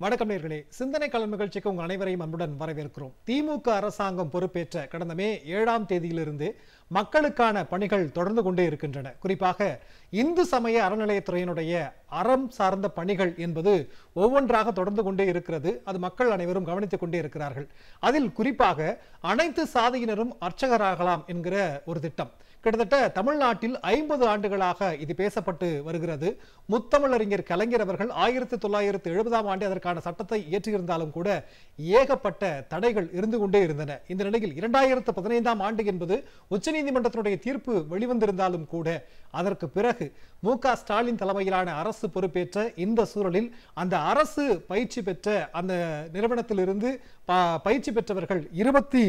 வணக்கம் நேர்களே. சிந்தனை கலன் நிகழ்ச்சிக்கு உங்கள் அனைவரையும் அன்புடன் வரவேற்கிறோம். திமுக அரசாங்கம் பொறுப்பேற்ற கடந்த மே ஏழாம் தேதியிலிருந்து மக்களுக்கான பணிகள் தொடர்ந்து கொண்டே இருக்கின்றன. குறிப்பாக இந்து சமய அறநிலையத்துறையினுடைய அறம் சார்ந்த பணிகள் என்பது ஒவ்வொன்றாக தொடர்ந்து கொண்டே இருக்கிறது. அது மக்கள் அனைவரும் கவனித்துக் கொண்டே இருக்கிறார்கள். அதில் குறிப்பாக அனைத்து சாதியினரும் அர்ச்சகராகலாம் என்கிற ஒரு திட்டம். கிட்டத்தட்ட தமிழ்நாட்டில் ஐம்பது ஆண்டுகளாக இது பேசப்பட்டு வருகிறது. முத்தமிழறிஞர் கலைஞர் அவர்கள் ஆயிரத்தி தொள்ளாயிரத்தி எழுபதாம் ஆண்டு அதற்கான சட்டத்தை இயற்றியிருந்தாலும் கூட ஏகப்பட்ட தடைகள் இருந்து கொண்டே இருந்தன. இந்த நிலையில் இரண்டாயிரத்து பதினைந்தாம் ஆண்டு என்பது உச்சநீதிமன்றத்தினுடைய தீர்ப்பு வெளிவந்திருந்தாலும் கூட அதற்கு பிறகு மு க ஸ்டாலின் தலைமையிலான அரசு பொறுப்பேற்ற இந்த சூழலில் அந்த அரசு பயிற்சி பெற்ற அந்த நிறுவனத்திலிருந்து பயிற்சி பெற்றவர்கள் இருபத்தி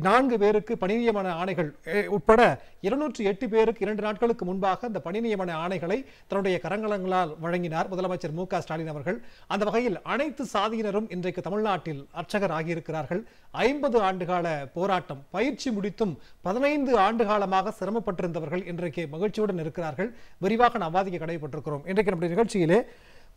நான்கு பேருக்கு பணி நியமன ஆணைகள் உட்பட இருநூற்றி எட்டு பேருக்கு இரண்டு நாட்களுக்கு முன்பாக அந்த பணி நியமன ஆணைகளை தன்னுடைய கரங்களங்களால் வழங்கினார் முதலமைச்சர் மு ஸ்டாலின் அவர்கள். அந்த வகையில் அனைத்து சாதியினரும் இன்றைக்கு தமிழ்நாட்டில் அர்ச்சகர் ஆகியிருக்கிறார்கள். ஐம்பது ஆண்டுகால போராட்டம் பயிற்சி முடித்தும் பதினைந்து ஆண்டு காலமாக சிரமப்பட்டிருந்தவர்கள் இன்றைக்கு மகிழ்ச்சியுடன் இருக்கிறார்கள். விரிவாக நாம் வாதிக்க கடைபெற்றிருக்கிறோம். இன்றைக்கு நம்முடைய நிகழ்ச்சியிலே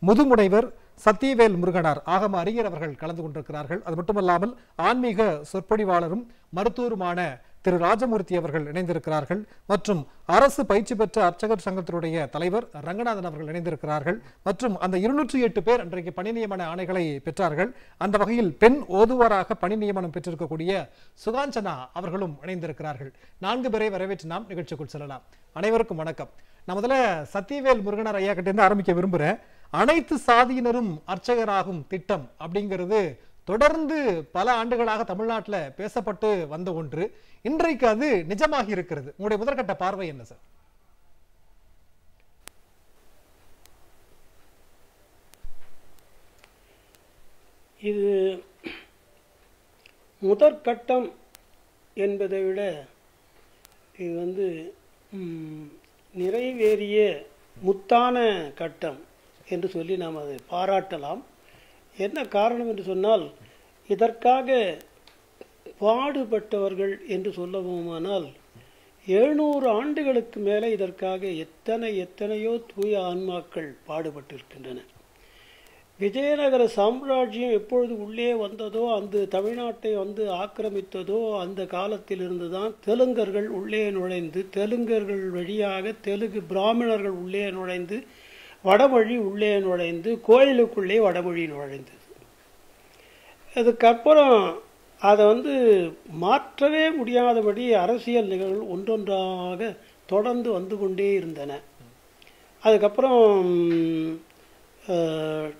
முதுமுனைவர் சத்தியவேல் முருகனார். ஆகம அறிஞர் அவர்கள் கலந்து கொண்டிருக்கிறார்கள். அது மட்டுமல்லாமல் ஆன்மீக சொற்பொழிவாளரும் மருத்துவருமான திரு ராஜமூர்த்தி அவர்கள் இணைந்திருக்கிறார்கள். மற்றும் அரசு பயிற்சி பெற்ற அர்ச்சகர் சங்கத்தினுடைய தலைவர் ரங்கநாதன் அவர்கள் இணைந்திருக்கிறார்கள். மற்றும் அந்த இருநூற்றி எட்டு பேர் அன்றைக்கு பணி நியமன ஆணைகளை பெற்றார்கள். அந்த வகையில் பெண் ஓதுவராக பணி நியமனம் பெற்றிருக்கக்கூடிய சுகாஞ்சனா அவர்களும் இணைந்திருக்கிறார்கள். நான்கு பேரை வரவேற்று நாம் நிகழ்ச்சிக்குள் செல்லலாம். அனைவருக்கும் வணக்கம். நான் முதல்ல சத்தியவேல் முருகனார் ஐயா கிட்டேருந்து ஆரம்பிக்க விரும்புகிறேன் அனைத்து சாதியினரும் அர்ச்சகராகும் திட்டம் அப்படிங்கிறது தொடர்ந்து பல ஆண்டுகளாக தமிழ்நாட்டில் பேசப்பட்டு வந்த ஒன்று. இன்றைக்கு அது நிஜமாகி இருக்கிறது. உங்களுடைய முதற்கட்ட பார்வை என்ன சார்? இது முதற்கட்டம் என்பதை விட இது வந்து நிறைவேறிய முத்தான கட்டம். என்று சொல்லி நாம் அதை பாராட்டலாம். என்ன காரணம் என்று சொன்னால் இதற்காக பாடுபட்டவர்கள் என்று சொல்லவுமானால் எழுநூறு ஆண்டுகளுக்கு மேலே இதற்காக எத்தனை எத்தனையோ தூய ஆன்மாக்கள் பாடுபட்டிருக்கின்றன. விஜயநகர சாம்ராஜ்யம் எப்பொழுது உள்ளே வந்ததோ அந்த தமிழ்நாட்டை வந்து ஆக்கிரமித்ததோ அந்த காலத்திலிருந்து தான் தெலுங்கர்கள் உள்ளே நுழைந்து தெலுங்கர்கள் வழியாக தெலுங்கு பிராமணர்கள் உள்ளே நுழைந்து வடமொழி உள்ளே நுழைந்து கோயிலுக்குள்ளே வடமொழி நுழைந்தது. அதுக்கப்புறம் அதை வந்து மாற்றவே முடியாதபடி அரசியல் நிகழ்வுகள் ஒன்றொன்றாக தொடர்ந்து வந்து கொண்டே இருந்தன. அதுக்கப்புறம் ட-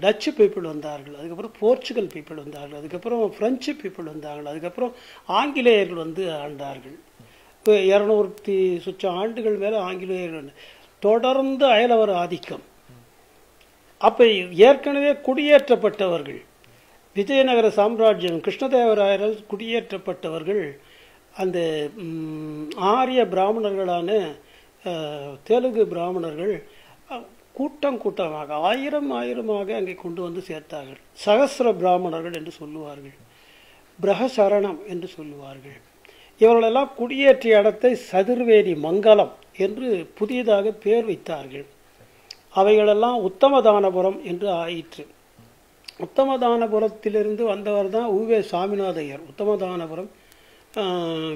டச்சு பீப்புள் வந்தார்கள். அதுக்கப்புறம் போர்ச்சுகல் பீப்புள் வந்தார்கள். அதுக்கப்புறம் ஃப்ரெஞ்சு பீப்புள் வந்தார்கள். அதுக்கப்புறம் ஆங்கிலேயர்கள் வந்து ஆண்டார்கள் இரநூத்தி சுற்றம் ஆண்டுகள் மேலே ஆங்கிலேயர்கள் தொடர்ந்து அயலவர் ஆதிக்கம். அப்போ ஏற்கனவே குடியேற்றப்பட்டவர்கள் விஜயநகர சாம்ராஜ்யம் கிருஷ்ணதேவராயரால் குடியேற்றப்பட்டவர்கள் அந்த ஆரிய பிராமணர்களான தெலுங்கு பிராமணர்கள் கூட்டம் கூட்டமாக ஆயிரம் ஆயிரமாக அங்கே கொண்டு வந்து சேர்த்தார்கள். சகசிர பிராமணர்கள் என்று சொல்லுவார்கள். பிரகசரணம் என்று சொல்லுவார்கள். இவர்களெல்லாம் குடியேற்றிய இடத்தை சதுர்வேதி மங்கலம் என்று புதியதாக பேர் வைத்தார்கள். அவைகளெல்லாம் உத்தமதானபுரம் என்று ஆயிற்று. உத்தமதானபுரத்திலிருந்து வந்தவர் தான் உவே சாமிநாத ஐயர் உத்தமதானபுரம்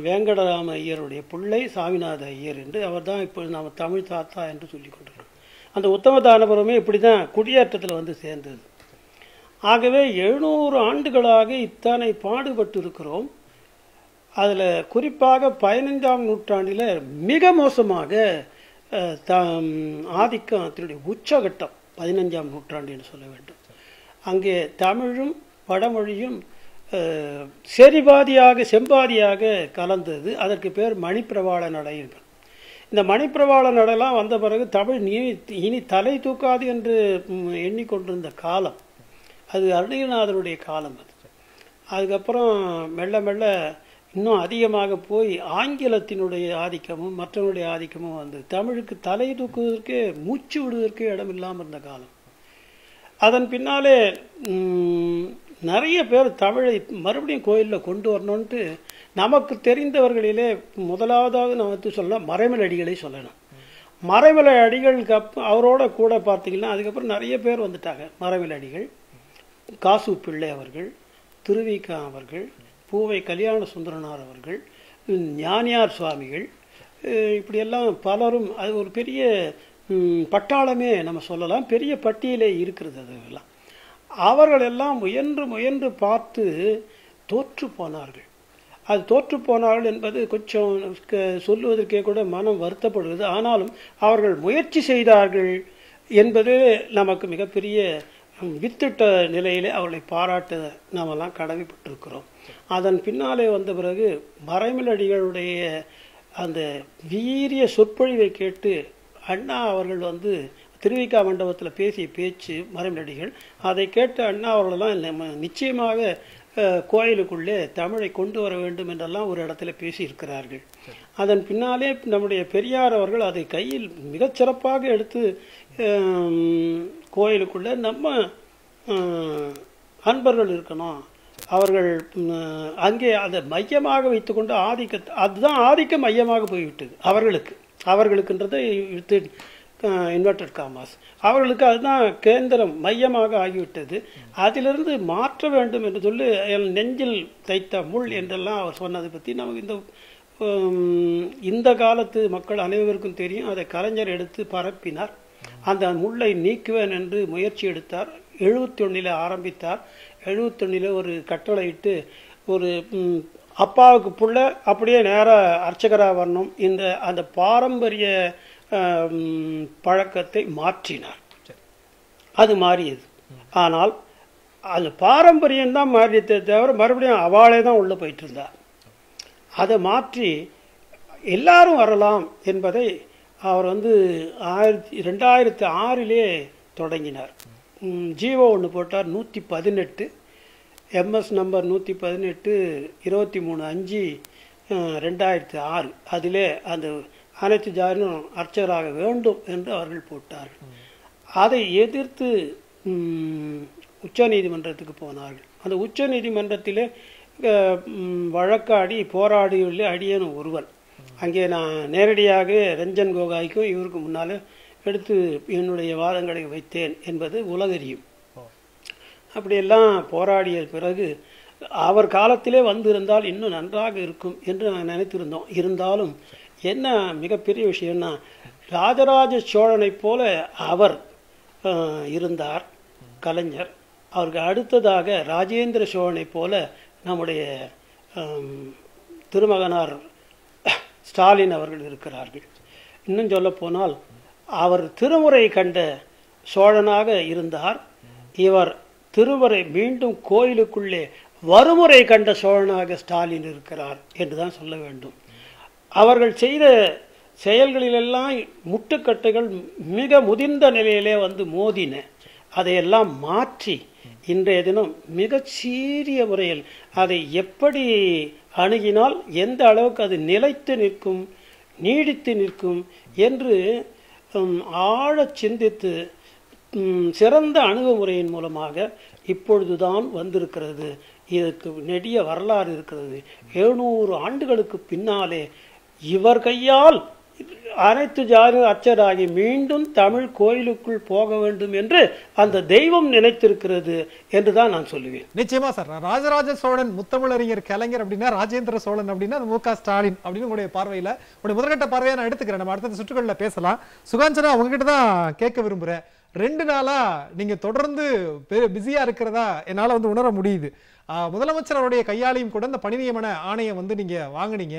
வேங்கடராம ஐயருடைய பிள்ளை சாமிநாத ஐயர் என்று அவர் தான் இப்போ நாம் தமிழ் தாத்தா என்று சொல்லி கொண்டிருக்கிறோம் அந்த உத்தமதானபுரமே இப்படி தான் குடியேற்றத்தில் வந்து சேர்ந்தது. ஆகவே எழுநூறு ஆண்டுகளாக இத்தனை பாடுபட்டு இருக்கிறோம் அதில் குறிப்பாக பதினைஞ்சாம் நூற்றாண்டில் மிக மோசமாக த ஆதிக்கம் அதனுடைய உச்சகட்டம் பதினஞ்சாம் நூற்றாண்டு என்று சொல்ல வேண்டும். அங்கே தமிழும் வடமொழியும் அஹ், செரிபாதியாக செம்பாதியாக கலந்தது. அதற்கு பேர் மணிப்பிரவாள நடை என்பது இந்த மணிப்பிரவாள நடைலாம் வந்த பிறகு தமிழ் இனி இனி தலை தூக்காது என்று எண்ணிக்கொண்டிருந்த காலம். அது அருணகிரிநாதருடைய காலம் அது. அதுக்கப்புறம் மெல்ல மெல்ல இன்னும் அதிகமாக போய் ஆங்கிலத்தினுடைய ஆதிக்கமும் மற்றவனுடைய ஆதிக்கமும் வந்து தமிழுக்கு தலை தூக்குவதற்கே மூச்சு விடுவதற்கு இடம் இல்லாமல் இருந்த காலம். அதன் பின்னாலே நிறைய பேர் தமிழை மறுபடியும் கோயிலில் கொண்டு வரணுன்ட்டு நமக்கு தெரிந்தவர்களிலே முதலாவதாக நான் வந்து சொல்லலாம் மறைமலடிகளை சொல்லணும். மறைமலை அடிகளுக்கு அப் அவரோட கூட பார்த்தீங்கன்னா அதுக்கப்புறம் நிறைய பேர் வந்துட்டாங்க. மறைமலை அடிகள் காசு பிள்ளை அவர்கள் திருவிக்கா அவர்கள் பூவை கல்யாண சுந்தரனார் அவர்கள் ஞானியார் சுவாமிகள் இப்படியெல்லாம் பலரும் அது ஒரு பெரிய பட்டாளமே நம்ம சொல்லலாம் பெரிய பட்டியலே இருக்கிறது அதெல்லாம் அவர்கள் எல்லாம் முயன்று முயன்று பார்த்து தோற்று போனார்கள். அது தோற்று போனார்கள் என்பது கொஞ்சம் க- சொல்லுவதற்கே கூட மனம் வருத்தப்படுகிறது. ஆனாலும் அவர்கள் முயற்சி செய்தார்கள் என்பது நமக்கு மிகப்பெரிய வித்திட்ட நிலையிலே அவர்களை பாராட்ட நாமெல்லாம் கடமைப்பட்டிருக்கிறோம். அதன் பின்னாலே வந்த பிறகு மறைமலடிகளுடைய அந்த வீரிய சொற்பொழிவை கேட்டு அண்ணா அவர்கள் வந்து திருவிக்கா மண்டபத்தில் பேசிய பேச்சு மறைமலடிகள் அதை கேட்டு அண்ணா அவர்களெல்லாம் நிச்சயமாக கோயிலுக்குள்ளே தமிழை கொண்டு வர வேண்டும் என்றெல்லாம் ஒரு இடத்துல பேசியிருக்கிறார்கள். அதன் பின்னாலே நம்முடைய பெரியார் அவர்கள் அதை கையில் மிகச்சிறப்பாக எடுத்து கோயிலுக்குள்ளே நம்ம அன்பர்கள் இருக்கணும் அவர்கள் அங்கே அதை மையமாக வைத்துக்கொண்டு ஆதிக்க அதுதான் ஆதிக்க மையமாக போய்விட்டது. அவர்களுக்கு. அவர்களுக்குன்றது வித்து இன்வெர்டட் காமாஸ் அவர்களுக்கு அதுதான் கேந்திரம் மையமாக ஆகிவிட்டது. அதிலிருந்து மாற்ற வேண்டும் என்று சொல்லி என் நெஞ்சில் தைத்த முள் என்றெல்லாம் அவர் சொன்னதை பற்றி நமக்கு இந்த இந்த காலத்து மக்கள் அனைவருக்கும் தெரியும். அதை கலைஞர் எடுத்து பரப்பினார். அந்த முள்ளை நீக்குவேன் என்று முயற்சி எடுத்தார். எழுபத்தி ஒன்றில் ஆரம்பித்தார். எழுபத்தொன்னில் ஒரு கட்டளையிட்டு ஒரு ம், அப்பாவுக்கு புள்ள அப்படியே நேராக அர்ச்சகராக வரணும். இந்த அந்த பாரம்பரிய பழக்கத்தை மாற்றினார். அது மாறியது. ஆனால் அந்த பாரம்பரியம் தான் மாறியதே தவிர மறுபடியும் அவளே தான் உள்ளே போயிட்டு இருந்தார் அதை மாற்றி எல்லாரும் வரலாம் என்பதை அவர் வந்து ஆயிரத்தி ரெண்டாயிரத்தி ஆறிலே தொடங்கினார். ஜீவோ ஒன்று போட்டார் நூற்றி பதினெட்டு. எம்எஸ் நம்பர் நூற்றி பதினெட்டு இருபத்தி மூணு அஞ்சு ரெண்டாயிரத்தி ஆறு. அதிலே அந்த அனைத்து ஜாதியும் அர்ச்சகராக வேண்டும் என்று அவர்கள் போட்டார்கள். அதை எதிர்த்து ம், உச்சநீதிமன்றத்துக்கு போனார்கள். அந்த உச்சநீதிமன்றத்திலே அஹ், ம், வழக்காடி போராடியுள்ள அடியேனும் ஒருவன். அங்கே நான் நேரடியாக ரஞ்சன் கோகாய்க்கும் இவருக்கு முன்னால் எடுத்து என்னுடைய வாதங்களை வைத்தேன் என்பது உலகறியும். அப்படியெல்லாம் போராடிய பிறகு அவர் காலத்திலே வந்திருந்தால் இன்னும் நன்றாக இருக்கும் என்று நான் நினைத்திருந்தோம். இருந்தாலும் என்ன மிகப்பெரிய விஷயம்னா ராஜராஜ சோழனைப் போல அவர் இருந்தார் கலைஞர். அவருக்கு அடுத்ததாக ராஜேந்திர சோழனைப் போல நம்முடைய திருமகனார் ஸ்டாலின் அவர்கள் இருக்கிறார்கள். இன்னும் சொல்லப்போனால் அவர் திருமுறை கண்ட சோழனாக இருந்தார். இவர் திருமுறை மீண்டும் கோயிலுக்குள்ளே வறுமுறை கண்ட சோழனாக ஸ்டாலின் இருக்கிறார் என்றுதான் சொல்ல வேண்டும். அவர்கள் செய்த செயல்களிலெல்லாம் முட்டுக்கட்டுகள் மிக முதிர்ந்த நிலையிலே வந்து மோதின. அதையெல்லாம் மாற்றி இன்றைய தினம் மிகச்சீரிய முறையில் அதை எப்படி அணுகினால் எந்த அளவுக்கு அது நிலைத்து நிற்கும் நீடித்து நிற்கும் என்று ம், ஆழச் சிந்தித்து சிறந்த அணுகுமுறையின் மூலமாக இப்பொழுதுதான் வந்திருக்கிறது. இதற்கு நெடிய வரலாறு இருக்கிறது. எழுநூறு ஆண்டுகளுக்கு பின்னாலே இவர் கையால் அனைத்து ஜாதி அச்சராகி மீண்டும் தமிழ் கோயிலுக்குள் போக வேண்டும் என்று அந்த தெய்வம் நினைத்திருக்கிறது என்று தான் நான் சொல்லுவேன். நிச்சயமா சார். ராஜராஜ சோழன் முத்தமிழறிஞர் கலைஞர் அப்படின்னா ராஜேந்திர சோழன் அப்படின்னா மு க ஸ்டாலின் அப்படின்னு உங்களுடைய பார்வையில் உங்களுடைய முதற்கட்ட பார்வையை நான் எடுத்துக்கிறேன். நம்ம அடுத்த சுற்றுகளில் பேசலாம். சுகாஞ்சனா உங்ககிட்ட தான் கேட்க விரும்புகிறேன் ரெண்டு நாளா நீங்க தொடர்ந்து பிஸியா இருக்கிறதா என்னால வந்து உணர முடியுது. முதலமைச்சர் அவருடைய கையாலையும் கூட இந்த பணி நியமன ஆணையம் வந்து நீங்க வாங்குனீங்க.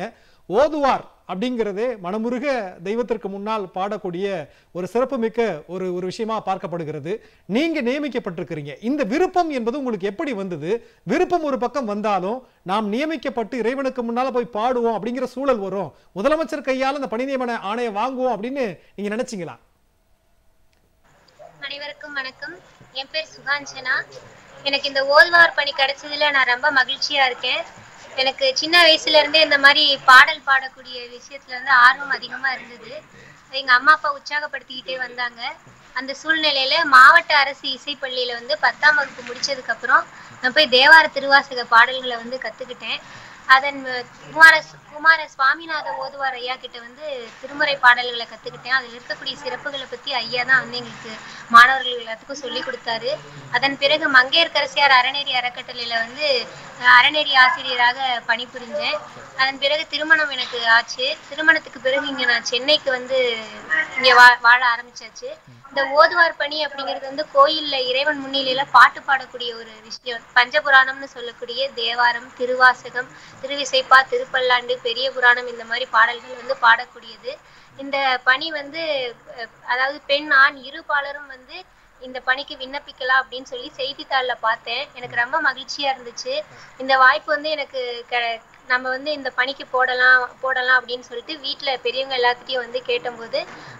ஓதுவார் அப்படிங்கிறதே மனமுருக தெய்வத்திற்கு முன்னால் பாடக்கூடிய ஒரு சிறப்புமிக்க ஒரு ஒரு விஷயமா பார்க்கப்படுகிறது. நீங்க நியமிக்கப்பட்டிருக்கிறீங்க. இந்த விருப்பம் என்பது உங்களுக்கு எப்படி வந்தது? விருப்பம் ஒரு பக்கம் வந்தாலும் நாம் நியமிக்கப்பட்டு இறைவனுக்கு முன்னால போய் பாடுவோம் அப்படிங்கிற சூழல் வரும். முதலமைச்சர் கையால் அந்த பணி நியமன ஆணையை வாங்குவோம் அப்படின்னு நீங்க நினைச்சீங்களா? அனைவருக்கும் வணக்கம். என் பேர் சுகாஞ்சனா. எனக்கு இந்த ஓல்வார் பணி கிடைச்சதுல நான் ரொம்ப மகிழ்ச்சியா இருக்கேன். எனக்கு சின்ன வயசுல இருந்தே இந்த மாதிரி பாடல் பாடக்கூடிய விஷயத்துல இருந்து ஆர்வம் அதிகமா இருந்தது. எங்க அம்மா அப்பா உற்சாகப்படுத்திக்கிட்டே வந்தாங்க. அந்த சூழ்நிலையில மாவட்ட அரசு இசைப்பள்ளியில வந்து பத்தாம் வகுப்பு முடிச்சதுக்கு அப்புறம் நான் போய் தேவார திருவாசக பாடல்களை வந்து கத்துக்கிட்டேன். அதன் குமார குமார சுவாமிநாத ஓதுவார் ஐயா கிட்ட வந்து திருமுறை பாடல்களை கத்துக்கிட்டேன். அதில் இருக்கக்கூடிய சிறப்புகளை பத்தி ஐயா தான் வந்து எங்களுக்கு மாணவர்கள் எல்லாத்துக்கும் சொல்லி கொடுத்தாரு. அதன் பிறகு மங்கையர்கரசியார் அறநெறி அறக்கட்டளையில வந்து அறநெறி ஆசிரியராக பணிபுரிஞ்சேன். அதன் பிறகு திருமணம் எனக்கு ஆச்சு. திருமணத்துக்கு பிறகு இங்க நான் சென்னைக்கு வந்து இங்க வா வாழ ஆரம்பிச்சாச்சு. இந்த ஓதுவார் பணி அப்படிங்கிறது வந்து கோயில்ல இறைவன் முன்னிலையில பாட்டு பாடக்கூடிய ஒரு விஷயம். பஞ்சபுராணம்னு சொல்லக்கூடிய தேவாரம் திருவாசகம் திருவிசைப்பா திருப்பல்லாண்டு பெரிய புராணம் இந்த மாதிரி பாடல்கள் வந்து பாடக்கூடியது. இந்த பணி வந்து அதாவது பெண் ஆண் இரு பாலரும் வந்து இந்த பணிக்கு விண்ணப்பிக்கலாம் அப்படின்னு சொல்லி செய்தித்தாள்ல பார்த்தேன். எனக்கு ரொம்ப மகிழ்ச்சியா இருந்துச்சு. இந்த வாய்ப்பு வந்து எனக்கு க- நம்ம வந்து இந்த பணிக்கு போடலாம் போடலாம் அப்படின்னு சொல்லிட்டு வீட்டில் பெரியவங்க எல்லாத்துட்டையும் வந்து கேட்டபோது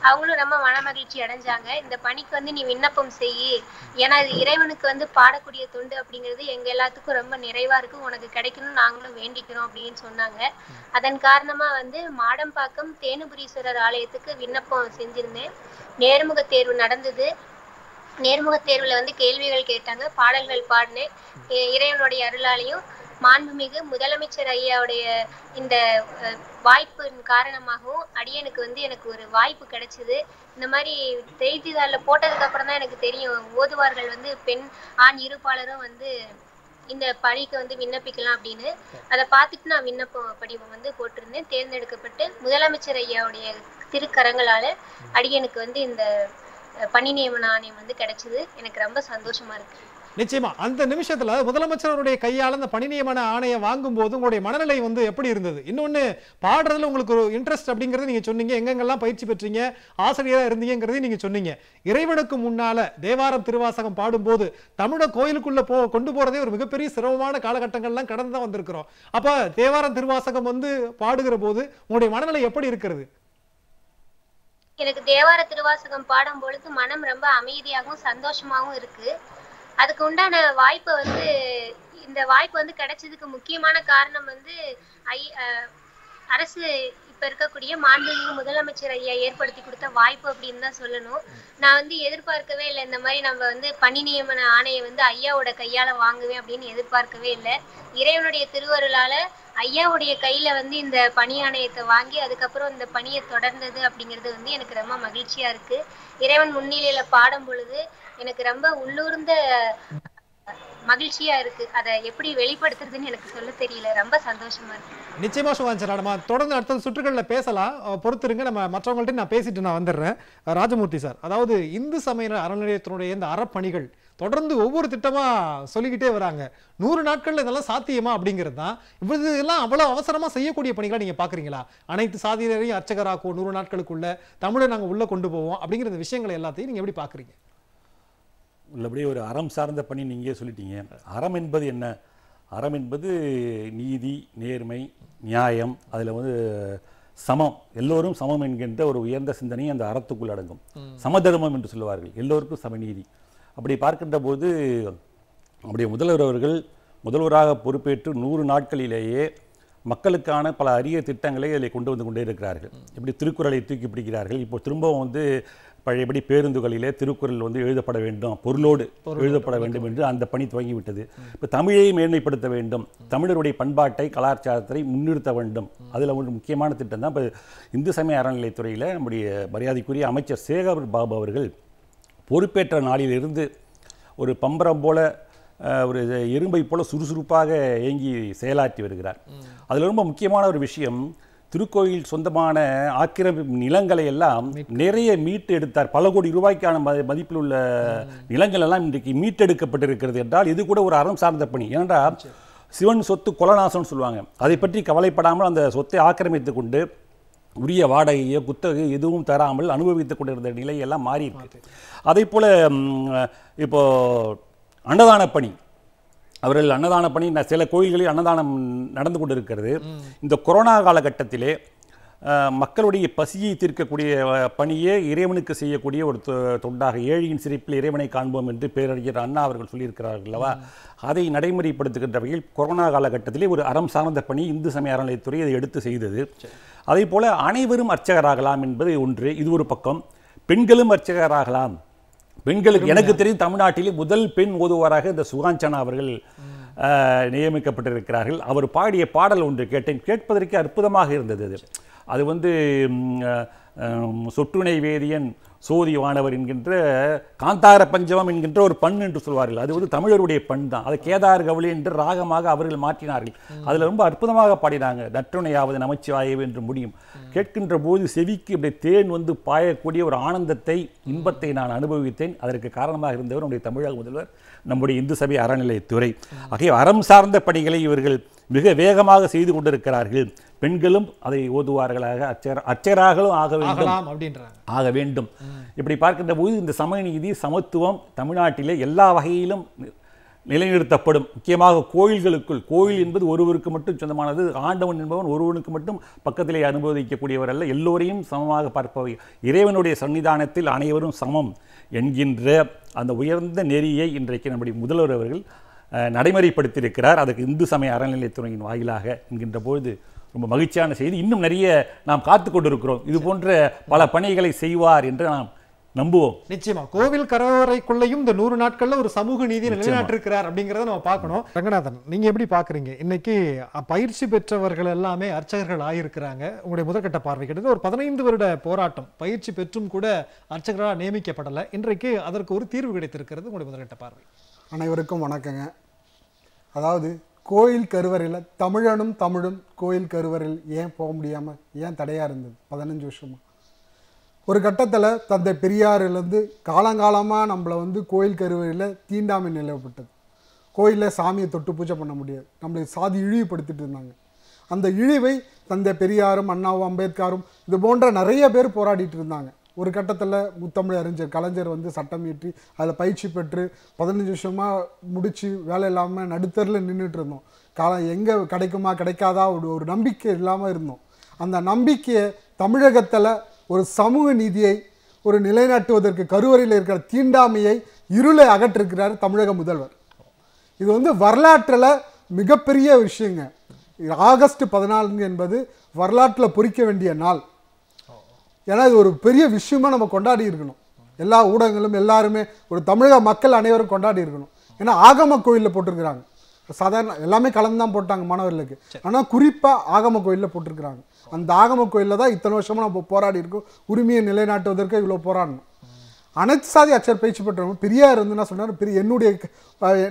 அவங்களும் ரொம்ப மன மகிழ்ச்சி அடைஞ்சாங்க. இந்த பணிக்கு வந்து நீ விண்ணப்பம் செய். ஏன்னா இது இறைவனுக்கு வந்து பாடக்கூடிய தொண்டு அப்படிங்கிறது எங்க எல்லாத்துக்கும் ரொம்ப நிறைவா இருக்கும். உனக்கு கிடைக்கணும்னு நாங்களும் வேண்டிக்கிறோம் அப்படின்னு சொன்னாங்க. அதன் காரணமா வந்து மாடம்பாக்கம் தேனுபுரீஸ்வரர் ஆலயத்துக்கு விண்ணப்பம் செஞ்சிருந்தேன். நேர்முக தேர்வு நடந்தது. நேர்முக தேர்வுல வந்து கேள்விகள் கேட்டாங்க பாடல்கள் பாடினேன். இறைவனுடைய அருளாலையும் மாண்புமிகு முதலமைச்சர் ஐயாவுடைய இந்த வாய்ப்பின் காரணமாகவும் அடியனுக்கு வந்து எனக்கு ஒரு வாய்ப்பு கிடைச்சது. இந்த மாதிரி செய்தித்தாளில் போட்டதுக்கு அப்புறம் தான் எனக்கு தெரியும். ஓதுவார்கள் வந்து பெண் ஆண் இருப்பாளரும் வந்து இந்த பணிக்கு வந்து விண்ணப்பிக்கலாம் அப்படின்னு. அதை பார்த்துட்டு நான் விண்ணப்ப படிவம் வந்து போட்டிருந்தேன். தேர்ந்தெடுக்கப்பட்டு முதலமைச்சர் ஐயாவுடைய திருக்கரங்களால அடியனுக்கு வந்து இந்த பணி நியமன ஆணையம் வந்து கிடைச்சது. எனக்கு ரொம்ப சந்தோஷமா இருக்கு. நிச்சயமா. அந்த நிமிஷத்துல முதலமைச்சருடைய கையால அந்த பணி நியமன ஆணையம் வாங்கும்போது உங்களுடைய மனநிலை வந்து எப்படி இருந்தது? இன்னொன்னு பாடுறதுல உங்களுக்கு ஒரு இன்ட்ரெஸ்ட் அப்படிங்கறது நீங்க சொன்னீங்க. எங்கெங்கெல்லாம் பயிற்சி பெற்றீங்க? ஆசிரியரா இருந்தீங்கிறதையும் நீங்க சொன்னீங்க. இறைவனுக்கு முன்னால தேவாரம் திருவாசகம் பாடும்போது தமிழ கோயிலுக்குள்ள போ கொண்டு போறதே ஒரு மிகப்பெரிய சிரமமான காலகட்டங்கள்லாம் கடந்து தான் வந்திருக்கிறோம். அப்ப தேவாரம் திருவாசகம் வந்து பாடுகிற போது உங்களுடைய மனநிலை எப்படி இருக்கிறது? எனக்கு தேவார திருவாசகம் பாடும் பொழுது மனம் ரொம்ப அமைதியாகவும் சந்தோஷமாகவும் இருக்கு. அதுக்கு உண்டான வாய்ப்பை வந்து இந்த வாய்ப்பு வந்து கிடைச்சதுக்கு முக்கியமான காரணம் வந்து ஐ அரசு இப்ப இருக்கக்கூடிய மாண்புமிகு முதலமைச்சர் ஐயா ஏற்படுத்தி கொடுத்த வாய்ப்பு அப்படின்னு தான் சொல்லணும். நான் வந்து எதிர்பார்க்கவே இல்லை இந்த மாதிரி நம்ம வந்து பணி நியமன ஆணையை வந்து ஐயாவோட கையால வாங்குவேன் அப்படின்னு எதிர்பார்க்கவே இல்லை. இறைவனுடைய திருவருளால ஐயாவுடைய கையில வந்து இந்த பணி ஆணையத்தை வாங்கி அதுக்கப்புறம் இந்த பணியை தொடர்ந்தது அப்படிங்கிறது வந்து எனக்கு ரொம்ப மகிழ்ச்சியா இருக்கு. இறைவன் முன்னிலையில பாடும் பொழுது எனக்கு ரொம்ப உள்ளூர்ந்த மகிழ்ச்சியா இருக்கு. அதை எப்படி வெளிப்படுத்துறதுன்னு எனக்கு சொல்ல தெரியல. ரொம்ப சந்தோஷமா இருக்கு. நிச்சயமா சுகாஞ்சனா நம்ம தொடர்ந்து அடுத்த சுற்றுகள்ல பேசலாம். பொறுத்திருங்க. நம்ம மற்றவங்கள்ட்ட நான் பேசிட்டு நான் வந்துடுறேன். ராஜமூர்த்தி சார் அதாவது இந்து சமய அறநிலையத்தினுடைய இந்த அறப்பணிகள் தொடர்ந்து ஒவ்வொரு திட்டமா சொல்லிக்கிட்டே வராங்க. நூறு நாட்கள்ல இதெல்லாம் சாத்தியமா அப்படிங்கிறது தான். இவ்வளவு இதெல்லாம் அவ்வளவு அவசரமா செய்யக்கூடிய பணிகளை நீங்க பாக்குறீங்களா? அனைத்து சாதியினரையும் அர்ச்சகராக்குவோம் நூறு நாட்களுக்குள்ள. தமிழை நாங்க உள்ள கொண்டு போவோம் அப்படிங்கிற இந்த விஷயங்களை எல்லாத்தையும் நீங்க எப்படி பாக்குறீங்க? உள்ளபடி ஒரு அறம் சார்ந்த பணி நீங்க சொல்லிட்டீங்க. அறம் என்பது என்ன? அறம் என்பது நீதி நேர்மை நியாயம் அதில் வந்து சமம். எல்லோரும் சமம் என்கின்ற ஒரு உயர்ந்த சிந்தனை அந்த அறத்துக்குள் அடங்கும். சமதர்மம் என்று சொல்லுவார்கள். எல்லோருக்கும் சமநீதி அப்படி பார்க்கின்ற போது நம்முடைய முதல்வர் அவர்கள் முதல்வராக பொறுப்பேற்று நூறு நாட்களிலேயே மக்களுக்கான பல அரிய திட்டங்களை அதில் கொண்டு வந்து கொண்டே இருக்கிறார்கள். இப்படி திருக்குறளை தூக்கி பிடிக்கிறார்கள். இப்போ திரும்பவும் வந்து பழையபடி பேருந்துகளிலே திருக்குறள் வந்து எழுதப்பட வேண்டும் பொருளோடு எழுதப்பட வேண்டும் என்று அந்த பணி துவங்கிவிட்டது. இப்போ தமிழை மேன்மைப்படுத்த வேண்டும். தமிழருடைய பண்பாட்டை கலாச்சாரத்தை முன்னிறுத்த வேண்டும். அதில் ஒரு முக்கியமான திட்டம் தான். இப்போ இந்து சமய அறநிலையத்துறையில் நம்முடைய மரியாதைக்குரிய அமைச்சர் சேகர் பாபு அவர்கள் பொறுப்பேற்ற நாளிலிருந்து ஒரு பம்பரம் போல ஒரு எறும்பை போல சுறுசுறுப்பாக இயங்கி செயலாற்றி வருகிறார். அதில் ரொம்ப முக்கியமான ஒரு விஷயம் திருக்கோயில் சொந்தமான ஆக்கிரமிப்பு நிலங்களை எல்லாம் நிறைய மீட்டு எடுத்தார். பல கோடி ரூபாய்க்கான மதிப்பில் உள்ள நிலங்கள் எல்லாம் இன்றைக்கு மீட்டெடுக்கப்பட்டிருக்கிறது என்றால் இது கூட ஒரு அறம் சார்ந்த பணி. ஏனென்றால் சிவன் சொத்து கொலநாசம்னு சொல்லுவாங்க. அதை பற்றி கவலைப்படாமல் அந்த சொத்தை ஆக்கிரமித்து கொண்டு உரிய வாடகையோ குத்தகை எதுவும் தராமல் அனுபவித்துக் கொண்டிருந்த நிலையெல்லாம் மாறி இருக்கு அதே போல ம், இப்போ அன்னதான பணி. அவர்கள் அன்னதான பணி சில கோயில்களில் அன்னதானம் நடந்து கொண்டிருக்கிறது. இந்த கொரோனா காலகட்டத்திலே மக்களுடைய பசியை தீர்க்கக்கூடிய பணியே இறைவனுக்கு செய்யக்கூடிய ஒரு தொண்டாக ஏழையின் சிரிப்பில் இறைவனை காண்போம் என்று பேரறிஞர் அண்ணா அவர்கள் சொல்லியிருக்கிறார்கள் அல்லவா? அதை நடைமுறைப்படுத்துகின்ற வகையில் கொரோனா காலகட்டத்திலே ஒரு அறம் சார்ந்த பணி இந்து சமய அறநிலையத்துறை அதை எடுத்து செய்தது. அதே போல அனைவரும் அர்ச்சகராகலாம் என்பது ஒன்று. இது ஒரு பக்கம். பெண்களும் அர்ச்சகராகலாம். பெண்களுக்கு எனக்கு தெரியும் தமிழ்நாட்டிலே முதல் பெண் ஓதுவாராக இந்த சுகாஞ்சனா அவர்கள் நியமிக்கப்பட்டிருக்கிறார்கள். அவர் பாடிய பாடல் ஒன்று கேட்டேன். கேட்பதற்கு அற்புதமாக இருந்தது அது. அது வந்து சொட்டுணை வேதியன் சோதி வானவர் என்கின்ற காந்தார பஞ்சமம் என்கின்ற ஒரு பண் என்று சொல்வார்கள். அது வந்து தமிழருடைய பண் தான். அதை கேதார் கவுளி என்று ராகமாக அவர்கள் மாற்றினார்கள். அதில் ரொம்ப அற்புதமாக பாடினாங்க. நற்றுணையாவது நமச்சிவாயவே என்று முடியும். கேட்கின்ற போது செவிக்கு இப்படி தேன் வந்து பாயக்கூடிய ஒரு ஆனந்தத்தை இன்பத்தை நான் அனுபவித்தேன். அதற்கு காரணமாக இருந்தவர் நம்முடைய தமிழக முதல்வர். நம்முடைய இந்து சபை அறநிலையத்துறை. ஆகிய அறம் சார்ந்த பணிகளை இவர்கள் மிக வேகமாக செய்து கொண்டிருக்கிறார்கள். பெண்களும் அதை ஓதுவார்களாக அச்சர் அச்சராகளும் ஆக வேண்டும். அப்படின்றாங்க. ஆக வேண்டும். இப்படி பார்க்கின்ற போது இந்த சமநீதி சமத்துவம் தமிழ்நாட்டிலே எல்லா வகையிலும் நிலைநிறுத்தப்படும். முக்கியமாக கோயில்களுக்குள் கோயில் என்பது ஒருவருக்கு மட்டும் சொந்தமானது ஆண்டவன் என்பவன் ஒருவனுக்கு மட்டும் பக்கத்திலே அனுபவிக்கக்கூடியவர் அல்ல எல்லோரையும் சமமாக பார்ப்பவை. இறைவனுடைய சன்னிதானத்தில் அனைவரும் சமம். என்கின்ற அந்த உயர்ந்த நெறியை இன்றைக்கு நம்முடைய முதல்வர் அவர்கள் நடைமுறைப்படுத்தியிருக்கிறார். அதுக்கு இந்து சமய அறநிலையத்துறையின் வாயிலாக என்கின்ற பொழுது ரொம்ப மகிழ்ச்சியான செய்தி. இன்னும் நிறைய நாம் காத்து கொண்டிருக்கிறோம். இது போன்ற பல பணிகளை செய்வார் என்று நாம் நம்புவோம். நிச்சயமா. கோவில் கரவறைக்குள்ளேயும் இந்த நூறு நாட்கள்ல ஒரு சமூக நீதியை நிலைநாட்டிருக்கிறார் அப்படிங்கறத நம்ம பார்க்கணும். ரங்கநாதன் நீங்க எப்படி பாக்குறீங்க இன்னைக்கு பயிற்சி பெற்றவர்கள் எல்லாமே அர்ச்சகர்கள் ஆயிருக்கிறாங்க. உங்களுடைய முதற்கட்ட பார்வை கிட்டத்தட்ட ஒரு பதினைந்து வருட போராட்டம். பயிற்சி பெற்றும் கூட அர்ச்சகராக நியமிக்கப்படலை. இன்றைக்கு அதற்கு ஒரு தீர்வு கிடைத்திருக்கிறது உங்களுடைய முதற்கட்ட பார்வை. அனைவருக்கும் வணக்கங்க. அதாவது கோயில் கருவறையில் தமிழனும் தமிழும் கோயில் கருவறையில் ஏன் போக முடியாமல் ஏன் தடையாக இருந்தது? பதினஞ்சு வருஷமா? ஒரு கட்டத்தில் தந்தை பெரியாரிலேருந்து காலங்காலமாக நம்மளை வந்து கோயில் கருவறையில் தீண்டாமை நிலவப்பட்டது. கோயிலில் சாமியை தொட்டு பூஜை பண்ண முடியாது. நம்மளை சாதி இழிவுபடுத்திட்டு இருந்தாங்க. அந்த இழிவை தந்தை பெரியாரும் அண்ணாவும் அம்பேத்கரும் இது போன்ற நிறைய பேர் போராடிட்டு இருந்தாங்க. ஒரு கட்டத்தில் முத்தமிழ் அறிஞர் கலைஞர் வந்து சட்டம் இயற்றி அதில் பயிற்சி பெற்று பதினஞ்சு வருஷமாக முடித்து வேலை இல்லாமல் நடுத்தரில் நின்றுட்டு இருந்தோம். காலம் எங்கே கிடைக்குமா கிடைக்காதா ஒரு ஒரு நம்பிக்கை இல்லாமல் இருந்தோம். அந்த நம்பிக்கையை தமிழகத்தில் ஒரு சமூக நீதியை ஒரு நிலைநாட்டுவதற்கு கருவறையில் இருக்கிற தீண்டாமையை இருளை அகற்றிருக்கிறார் தமிழக முதல்வர். இது வந்து வரலாற்றில் மிகப்பெரிய விஷயங்க. இது ஆகஸ்ட் பதினான்கு என்பது வரலாற்றில் பொறிக்க வேண்டிய நாள். ஏன்னா இது ஒரு பெரிய விஷயமாக நம்ம கொண்டாடி இருக்கணும். எல்லா ஊடகங்களும் எல்லாருமே ஒரு தமிழக மக்கள் அனைவரும் கொண்டாடி இருக்கணும். ஏன்னா ஆகம கோயிலில் போட்டிருக்கிறாங்க. சாதாரண எல்லாமே கலந்து தான் போட்டாங்க மாணவர்களுக்கு. ஆனால் குறிப்பாக ஆகம கோயிலில் போட்டிருக்கிறாங்க. அந்த ஆகம கோயிலில் தான் இத்தனை வருஷமாக நம்ம போராடி இருக்கோம். உரிமையை நிலைநாட்டுவதற்கு இவ்வளோ போராடணும். அனைத்து சாதி அச்சர் பயிற்சி பெற்றவங்க பெரியார் வந்து என்ன சொன்னார்? பெரிய என்னுடைய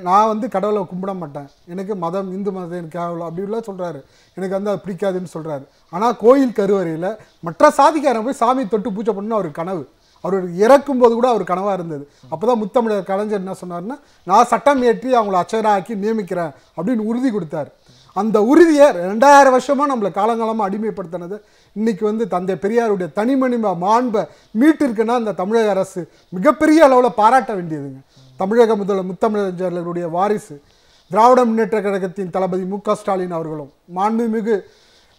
நான் வந்து கடவுளை கும்பிட மாட்டேன். எனக்கு மதம் இந்து மதம் எனக்கு அவ்வளோ அப்படிலாம் சொல்கிறாரு எனக்கு வந்து அது பிடிக்காதுன்னு சொல்கிறாரு ஆனால் கோயில் கருவறையில் மற்ற சாதிக்காரன் போய் சாமி தொட்டு பூஜை பண்ணணும்னு அவர் கனவு. அவர் இறக்கும்போது கூட அவர் கனவாக இருந்தது. அப்போ தான் முத்தமிழர் கலைஞர் என்ன சொன்னார்னா நான் சட்டம் ஏற்றி அவங்கள அச்சராக்கி நியமிக்கிறேன் அப்படின்னு உறுதி கொடுத்தாரு. அந்த உறுதியை ரெண்டாயிரம் வருஷமாக நம்மளை காலங்காலமாக அடிமைப்படுத்தினது. இன்னைக்கு வந்து தந்தை பெரியாருடைய தனிமனிம மாண்பை மீட்டிருக்குன்னா அந்த தமிழக அரசு மிகப்பெரிய அளவில் பாராட்ட வேண்டியதுங்க. தமிழக முதல்வர் முத்தமிழர்களுடைய வாரிசு திராவிட முன்னேற்ற கழகத்தின் தளபதி மு க ஸ்டாலின் அவர்களும் மாண்புமிகு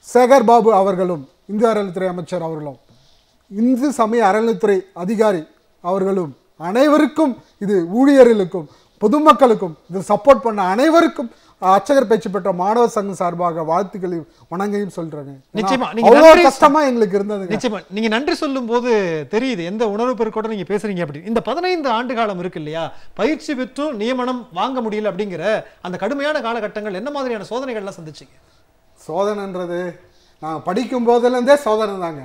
சேகர் பாபு அவர்களும் இந்து அறநிலைத்துறை அமைச்சர் அவர்களும் இந்து சமய அறநிலைத்துறை அதிகாரி அவர்களும் அனைவருக்கும் இது ஊழியர்களுக்கும் பொதுமக்களுக்கும் இது சப்போர்ட் பண்ண அனைவருக்கும் அர்ச்சகர் பயிற்சி பெற்ற மாணவர் சங்கம் சார்பாக வாழ்த்துக்களையும் வணங்கையும் சொல்றேங்க. நிச்சயமா, நீங்க கஷ்டமா எங்களுக்கு இருந்ததுங்க. நிச்சயமா நீங்க நன்றி சொல்லும் போது தெரியுது எந்த உணர்வு பெருக்கோட நீங்க பேசுறீங்க அப்படின்னு. இந்த பதினைந்து ஆண்டு காலம் இருக்கு இல்லையா? பயிற்சி பெற்றும் நியமனம் வாங்க முடியல அப்படிங்கிற அந்த கடுமையான காலகட்டங்கள் என்ன மாதிரியான சோதனைகள்லாம் சந்திச்சீங்க? சோதனைன்றது நாங்கள் படிக்கும் போதுலேருந்தே சோதனை தாங்க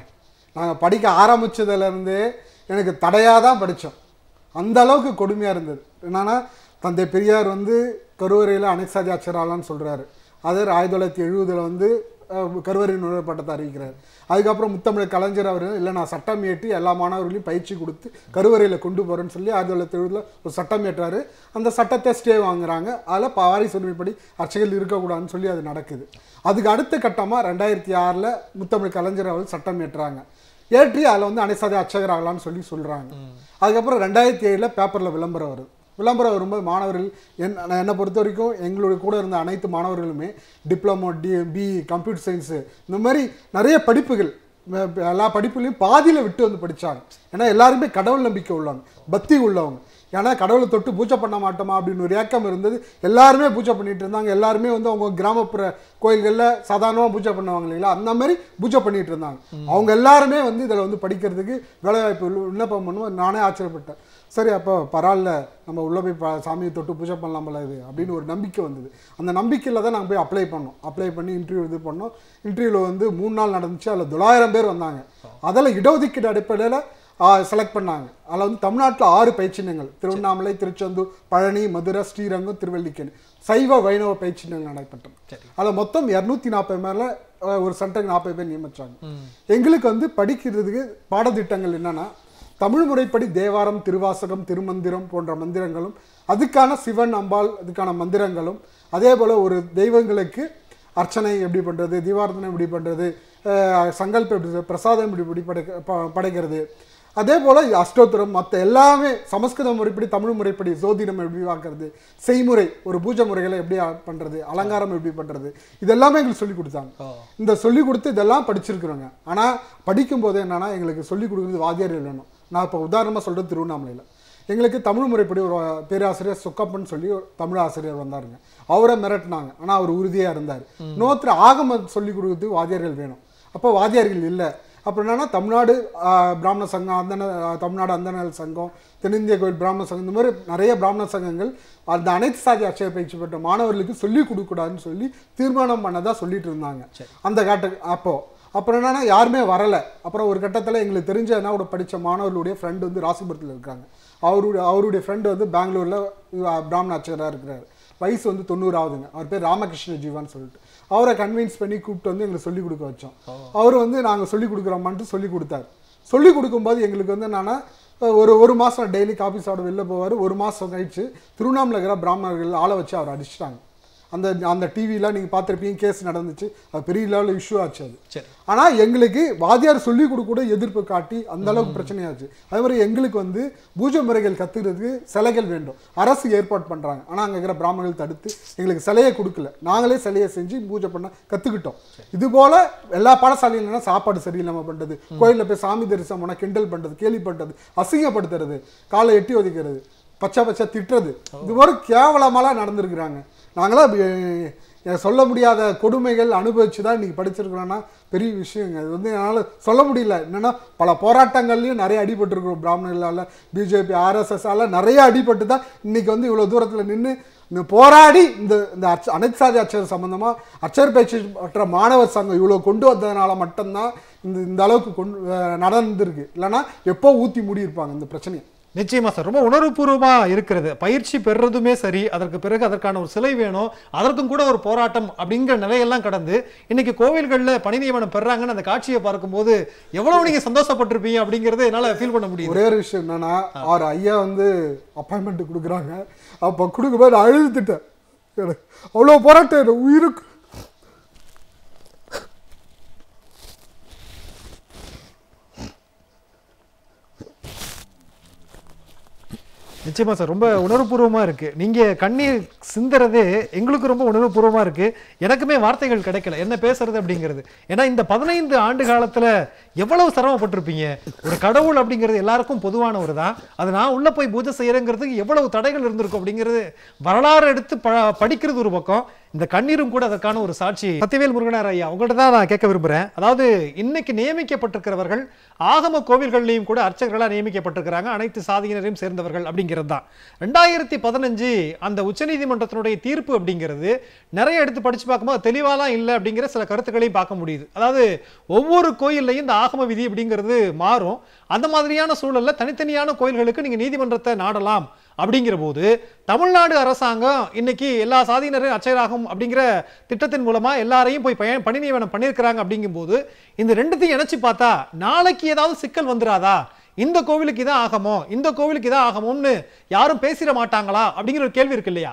நாங்கள் படிக்க ஆரம்பிச்சதுலேருந்தே எனக்கு தடையாக தான் படித்தோம் அந்த அளவுக்கு கொடுமையாக இருந்தது. என்னென்னா தந்தை பெரியார் வந்து கருவறையில் அனைசாதி அச்சராலான்னு சொல்கிறாரு அது ஆயிரத்தி தொள்ளாயிரத்தி எழுபதில் வந்து கருவறை நுழைவு பட்டத்தை அறிவிக்கிறார். அதுக்கப்புறம் முத்தமிழ் கலைஞர் அவர் இல்லை நான் சட்டம் ஏற்றி எல்லா மாணவர்களையும் பயிற்சி கொடுத்து கருவறையில் கொண்டு போகிறேன்னு சொல்லி ஆயிரத்தி தொள்ளாயிரத்தி எழுபதில் ஒரு சட்டம் ஏற்றாரு அந்த சட்டத்தை ஸ்டே வாங்குறாங்க. அதில் வாரிசு உரிமைப்படி அர்ச்சகர்கள் இருக்கக்கூடாதுன்னு சொல்லி அது நடக்குது. அதுக்கு அடுத்த கட்டமாக ரெண்டாயிரத்தி ஆறில் முத்தமிழ் கலைஞர் அவர்கள் சட்டம் ஏற்றுறாங்க ஏற்றி அதில் வந்து அனைசாதி அர்ச்சகர் ஆகலாம்னு சொல்லி சொல்கிறாங்க அதுக்கப்புறம் ரெண்டாயிரத்தி ஏழில் பேப்பரில் விளம்பரம் வருது விளம்பரம் வரும்போது மாணவர்கள் என் நான் என்னை பொறுத்த வரைக்கும் எங்களுடைய கூட இருந்த அனைத்து மாணவர்களுமே diploma D P computer science இந்த மாதிரி நிறைய படிப்புகள் எல்லா படிப்புலையும் பாதியில் விட்டு வந்து படித்தாங்க ஏன்னா எல்லாருமே கடவுள் நம்பிக்கை உள்ளவங்க பக்தி உள்ளவங்க. ஏன்னா கடவுளை தொட்டு பூஜை பண்ண மாட்டோமா அப்படின்னு ஒரு ஏக்கம் இருந்தது. எல்லாருமே பூஜை பண்ணிட்டு இருந்தாங்க. எல்லாருமே வந்து அவங்க கிராமப்புற கோயில்களில் சாதாரணமாக பூஜை பண்ணுவாங்க இல்லைங்களா? அந்த மாதிரி பூஜை பண்ணிட்டு இருந்தாங்க. அவங்க எல்லாருமே வந்து இதில் வந்து படிக்கிறதுக்கு வேலைவாய்ப்பு விண்ண- விண்ணப்பம் பண்ணுவோம் நானே ஆச்சரியப்பட்டேன். சரி அப்போ பரவாயில்ல நம்ம உள்ளே போய் ப- சாமியை தொட்டு பூஜை பண்ணலாம்ல இது அப்படின்னு ஒரு நம்பிக்கை வந்தது. அந்த நம்பிக்கையில் தான் நாங்கள் போய் அப்ளை பண்ணோம். அப்ளை பண்ணி இன்டர்வியூ இது பண்ணோம். இன்டர்வியூவில் வந்து மூணு நாள் நடந்துச்சு அதில் தொள்ளாயிரம் பேர் வந்தாங்க. அதில் இடஒதுக்கீடு அடிப்படையில் செலக்ட் பண்ணாங்க. அதில் வந்து தமிழ்நாட்டில் ஆறு பயிற்சினங்கள் திருவண்ணாமலை திருச்செந்தூர் பழனி மதுரை ஸ்ரீரங்கம் திருவல்லிக்கேணி. சைவ வைணவ பயிற்சினங்கள் நடைபெற்றது. அதில் மொத்தம் இரநூத்தி நாற்பது மேலே ஒரு சென்டருக்கு நாற்பது பேர் நியமிச்சாங்க. எங்களுக்கு வந்து படிக்கிறதுக்கு பாடத்திட்டங்கள் என்னன்னா தமிழ் முறைப்படி தேவாரம் திருவாசகம் திருமந்திரம் போன்ற மந்திரங்களும் அதுக்கான சிவன் அம்பாள் அதுக்கான மந்திரங்களும் அதே போல் ஒரு தெய்வங்களுக்கு அர்ச்சனை எப்படி பண்ணுறது தீபாரதனை எப்படி பண்ணுறது சங்கல்பம் எப்படி பிரசாதம் எப்படி எப்படி படைக்க படைக்கிறது. அதே போல் அஷ்டோத்திரம் மற்ற எல்லாமே சமஸ்கிருத முறைப்படி தமிழ் முறைப்படி ஜோதிடம் எப்படி பார்க்கறது செய்முறை ஒரு பூஜை முறைகளை எப்படி பண்றது அலங்காரம் எப்படி பண்றது இதெல்லாமே எங்களுக்கு சொல்லி கொடுத்தாங்க. இந்த சொல்லி கொடுத்து இதெல்லாம் படிச்சிருக்கிறோங்க. ஆனால் படிக்கும்போது என்னன்னா எங்களுக்கு சொல்லி கொடுக்குறது வாத்தியார் வேணும் நான் இப்போ உதாரணமாக சொல்கிறது திருவண்ணாமலையில். எங்களுக்கு தமிழ் முறைப்படி ஒரு பேராசிரியர் சுக்கப்பன் சொல்லி ஒரு தமிழ் ஆசிரியர் வந்தாருங்க. அவரை மிரட்டினாங்க. ஆனால் அவர் உறுதியாக இருந்தார். இன்னொருத்தர் ஆகம சொல்லி கொடுக்கறதுக்கு வாத்தியார்கள் வேணும். அப்போ வாத்தியார்கள் இல்லை. அப்புறம் என்னன்னா தமிழ்நாடு பிராமண சங்கம் அந்தன ஆஹ், தமிழ்நாடு அந்தனல் சங்கம் தென்னிந்திய கோயில் பிராமண சங்கம் இந்த மாதிரி நிறைய பிராமண சங்கங்கள் அந்த அனைத்து சாதி அட்சய பயிற்சி பெற்ற மாணவர்களுக்கு சொல்லிக் கொடுக்கூடாதுன்னு சொல்லி தீர்மானம் பண்ணதா சொல்லிட்டு இருந்தாங்க. அந்த காட்ட அப்போ அப்புறம் என்னன்னா யாருமே வரல. அப்புறம் ஒரு கட்டத்தில் எங்களுக்கு தெரிஞ்ச என்ன கூட படித்த மாணவர்களுடைய ஃப்ரெண்டு வந்து ராசிபுரத்தில் இருக்காங்க. அவருடைய அவருடைய ஃப்ரெண்டு வந்து பெங்களூரில் பிராமண அர்ச்சகராக இருக்கிறாரு. வயசு வந்து தொண்ணூறு ஆகுதுங்க அவர் பேர் ராமகிருஷ்ண ஜீவான்னு சொல்லிட்டு. அவரை கன்வின்ஸ் பண்ணி கூப்பிட்டு வந்து எங்களுக்கு சொல்லிக் கொடுக்க வச்சோம். அவர் வந்து நாங்கள் சொல்லிக் கொடுக்குறோமான்ட்டு சொல்லிக் கொடுத்தாரு. சொல்லிக் கொடுக்கும்போது எங்களுக்கு வந்து என்னன்னா ஒரு ஒரு மாதம் டெய்லி காபி சாப்பிட வெளில போவார். ஒரு மாதம் கழிச்சு திருவண்ணாமலை இருக்கிற பிராமணர்கள் ஆளை வச்சு அவர் அடிச்சிட்டாங்க. அந்த அந்த டிவிலாம் நீங்கள் பார்த்துருப்பீங்க கேஸ் நடந்துச்சு. அது பெரிய லெவலில் இஷ்யூ ஆச்சு அது. சரி. ஆனால் எங்களுக்கு வாத்தியார் சொல்லி கொடுக்க கூட எதிர்ப்பு காட்டி அந்த அளவுக்கு பிரச்சனையாச்சு. அதே மாதிரி எங்களுக்கு வந்து பூஜை முறைகள் கத்துக்கிறதுக்கு சிலைகள் வேண்டும். அரசு ஏற்பாடு பண்ணுறாங்க ஆனால் அங்கே இருக்கிற பிராமணர்கள் தடுத்து எங்களுக்கு சிலையை கொடுக்கல. நாங்களே சிலையை செஞ்சு பூஜை பண்ண கற்றுக்கிட்டோம் இது போல எல்லா பாடசாலையிலும் சாப்பாடு சரியில்லாமல் பண்ணுறது கோயிலில் போய் சாமி தரிசனம் பண்ணால் கிண்டல் பண்ணுறது கேலி பண்ணுறது அசிங்கப்படுத்துறது காலை எட்டி ஒதுக்கிறது பச்சை பச்சை திட்டுறது. இது மாதிரி கேவலமாலாம் நடந்திருக்கிறாங்க. நாங்களாம் சொல்ல முடியாத கொடுமைகள் அனுபவிச்சு தான் இன்றைக்கி படிச்சிருக்கிறோன்னா பெரிய விஷயங்க. இது வந்து என்னால் சொல்ல முடியல. என்னன்னா பல போராட்டங்கள்லையும் நிறைய அடிபட்டுருக்குறோம் பிராமணர்களால் பிஜேபி ஆர்எஸ்எஸ்ஸால் நிறைய அடிபட்டு தான் இன்றைக்கி வந்து இவ்வளோ தூரத்தில் நின்று இந்த போராடி இந்த இந்த அச்ச அனைத்து சாதி அச்சர் சம்மந்தமாக அச்சர் பயிற்சி மற்ற மாணவர் சங்கம் இவ்வளோ கொண்டு வந்ததுனால மட்டும்தான் இந்த இந்த அளவுக்கு கொண்டு நடந்திருக்கு. இல்லைன்னா எப்போ ஊற்றி மூடியிருப்பாங்க இந்த பிரச்சனையை. நிச்சயமா சார். ரொம்ப உணர்வுபூர்வமா இருக்கிறது. பயிற்சி பெறுறதுமே சரி அதற்கு பிறகு அதற்கான ஒரு சிலை வேணும் அதற்கும் கூட ஒரு போராட்டம் அப்படிங்கிற நிலையெல்லாம் கடந்து இன்னைக்கு கோவில்கள்ல பணி நியமனம் பெறாங்கன்னு அந்த காட்சியை பார்க்கும்போது எவ்வளவு நீங்க சந்தோஷப்பட்டிருப்பீங்க அப்படிங்கறத என்னால ஃபீல் பண்ண முடியுது. ஒரே ஒரு விஷயம் என்னன்னா அவர் ஐயா வந்து அப்பாயின்மெண்ட் கொடுக்குறாங்க. அப்போ கொடுக்கும்போது அழுதுட்டேன் அவ்வளோ போராட்டம் உயிருக்கு நிச்சயமா சார் ரொம்ப உணர்வுபூர்வமா இருக்கு. நீங்க கண்ணீர் சிந்துறதே எங்களுக்கு ரொம்ப உணர்வுபூர்வமா இருக்கு. எனக்குமே வார்த்தைகள் கிடைக்கல. என்ன பேசுறது அப்படிங்கிறது. ஏன்னா இந்த பதினைந்து ஆண்டு காலத்துல எவ்வளவு சிரமப்பட்டிருப்பீங்க? ஒரு கடவுள் அப்படிங்கிறது எல்லாருக்கும் பொதுவானவர் தான். அது நான் உள்ள போய் பூஜை செய்யறேங்கிறதுக்கு எவ்வளவு தடைகள் இருந்திருக்கும் அப்படிங்கிறது வரலாறு எடுத்து ப படிக்கிறது ஒரு பக்கம். இந்த கண்ணீரும் கூட அதற்கான ஒரு சாட்சி. சத்தியவேல் முருகனார் ஐயா உங்கள்கிட்ட தான் நான் கேட்க விரும்புறேன். அதாவது இன்னைக்கு நியமிக்கப்பட்டிருக்கிறவர்கள் ஆகம கோவில்கள்லையும் கூட அர்ச்சகர்களாக நியமிக்கப்பட்டிருக்கிறாங்க. அனைத்து சாதியினரையும் சேர்ந்தவர்கள் அப்படிங்கிறது தான். ரெண்டாயிரத்தி பதினஞ்சு அந்த உச்சநீதிமன்றத்தினுடைய தீர்ப்பு அப்படிங்கிறது நிறைய எடுத்து படிச்சு பார்க்கும்போது தெளிவாலாம் இல்லை அப்படிங்கிற சில கருத்துக்களையும் பார்க்க முடியுது. அதாவது ஒவ்வொரு கோயில்லையும் இந்த ஆகம விதி அப்படிங்கிறது மாறும். அந்த மாதிரியான சூழல்ல தனித்தனியான கோயில்களுக்கு நீங்கள் நீதிமன்றத்தை நாடலாம். அப்படிங்கிற போது தமிழ்நாடு அரசாங்கம் இன்னைக்கு எல்லா சாதியினரும் அச்சராகும் அப்படிங்கிற திட்டத்தின் மூலமா எல்லாரையும் போய் பய பணி நியமனம் பண்ணியிருக்கிறாங்க அப்படிங்கும்போது இந்த ரெண்டுத்தையும் இணைச்சு பார்த்தா நாளைக்கு ஏதாவது சிக்கல் வந்துடாதா இந்த கோவிலுக்கு இதான் ஆகமோ? இந்த கோவிலுக்கு இதான் ஆகமோன்னு யாரும் பேசிட மாட்டாங்களா? அப்படிங்கிற ஒரு கேள்வி இருக்கு இல்லையா?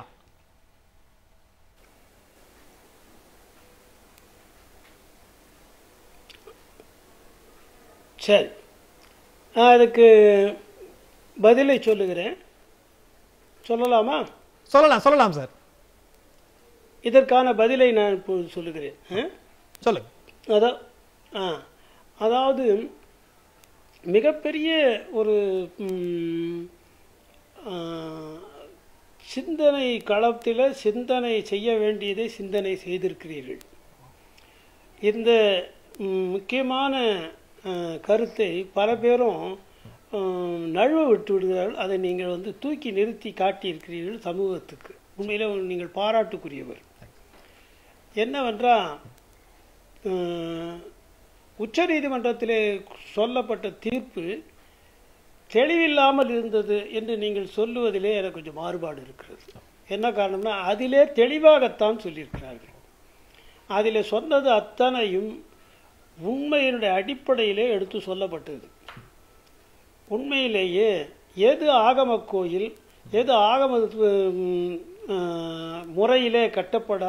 சரி. நான் அதுக்கு பதிலை சொல்லுகிறேன். சொல்லலாமா? சொல்லலாம் சொல்லலாம் சார். இதற்கான பதிலை நான் இப்போது சொல்லுகிறேன்? சொல்லுங்க. அதா ஆ. அதாவது மிகப்பெரிய ஒரு சிந்தனை களத்தில் சிந்தனை செய்ய வேண்டியதை சிந்தனை செய்திருக்கிறீர்கள். இந்த முக்கியமான கருத்தை பல பேரும் நழுவ விட்டு விடுகிறார்கள். அதை நீங்கள் வந்து தூக்கி நிறுத்தி காட்டியிருக்கிறீர்கள் சமூகத்துக்கு. உண்மையிலே நீங்கள் பாராட்டுக்குரியவர். என்னவென்றால் உச்ச நீதிமன்றத்திலே சொல்லப்பட்ட தீர்ப்பு தெளிவில்லாமல் இருந்தது என்று நீங்கள் சொல்லுவதிலே எனக்கு கொஞ்சம் மாறுபாடு இருக்கிறது. என்ன காரணம்னா அதிலே தெளிவாகத்தான் சொல்லியிருக்கிறார்கள். அதில் சொன்னது அத்தனையும் உண்மையினுடைய அடிப்படையிலே எடுத்து சொல்லப்பட்டது. உண்மையிலேயே எது ஆகம கோயில் எது ஆகம முறையிலே கட்டப்பட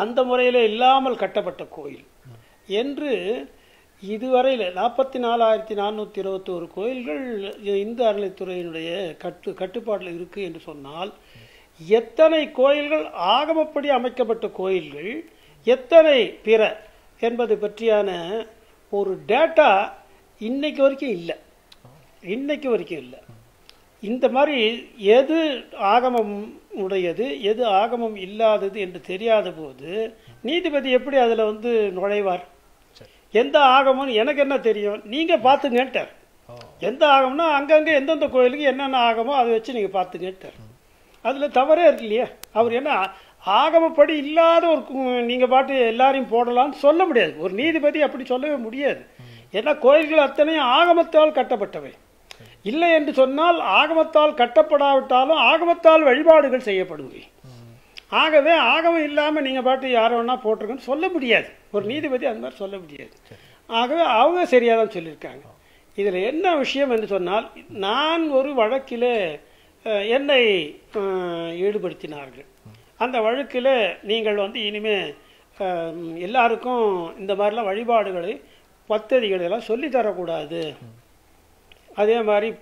அந்த முறையிலே இல்லாமல் கட்டப்பட்ட கோயில். என்று இதுவரையில் நாற்பத்தி நாலாயிரத்தி நானூற்றி இருபத்தோரு கோயில்கள் இந்து அறநிலைத்துறையினுடைய கட்டு கட்டுப்பாட்டில் இருக்குது என்று சொன்னால் எத்தனை கோயில்கள் ஆகமப்படி அமைக்கப்பட்ட கோயில்கள் எத்தனை பிற என்பது பற்றியான ஒரு டேட்டா இன்றைக்கு வரைக்கும் இல்லை. இன்னைக்கு வரைக்கும் இல்லை. இந்த மாதிரி எது ஆகமம் உடையது எது ஆகமம் இல்லாதது என்று தெரியாத போது நீதிபதி எப்படி அதில் வந்து நுழைவார்? எந்த ஆகமம் எனக்கு என்ன தெரியும்? நீங்கள் பார்த்துங்கன்ட்டார். எந்த ஆகம்னா அங்கங்கே எந்தெந்த கோயிலுக்கு என்னென்ன ஆகமோ அதை வச்சு நீங்கள் பார்த்துங்கன்ட்டார். அதில் தவறே இருக்கு இல்லையா? அவர் என்ன ஆகமப்படி இல்லாத ஒரு நீங்கள் பாட்டு எல்லாரையும் போடலாம்னு சொல்ல முடியாது. ஒரு நீதிபதி அப்படி சொல்லவே முடியாது. ஏன்னா கோயில்கள் அத்தனையும் ஆகமத்தால் கட்டப்பட்டவை. இல்லை என்று சொன்னால் ஆகமத்தால் கட்டப்படாவிட்டாலும் ஆகமத்தால் வழிபாடுகள் செய்யப்படுவை ஆகவே ஆகமம் இல்லாமல் நீங்கள் பாட்டு யாரை வேணா போட்டிருக்கன்னு சொல்ல முடியாது. ஒரு நீதிபதி அந்த மாதிரி சொல்ல முடியாது. ஆகவே அவங்க சரியாக தான் சொல்லியிருக்காங்க. இதில் என்ன விஷயம் என்று சொன்னால் நான் ஒரு வழக்கில் என்னை ஈடுபடுத்தினார்கள். அந்த வழக்கில் நீங்கள் வந்து இனிமே எல்லாருக்கும் இந்த மாதிரிலாம் வழிபாடுகளை பத்ததிகளை எல்லாம் சொல்லித்தரக்கூடாது அதே மாதிரி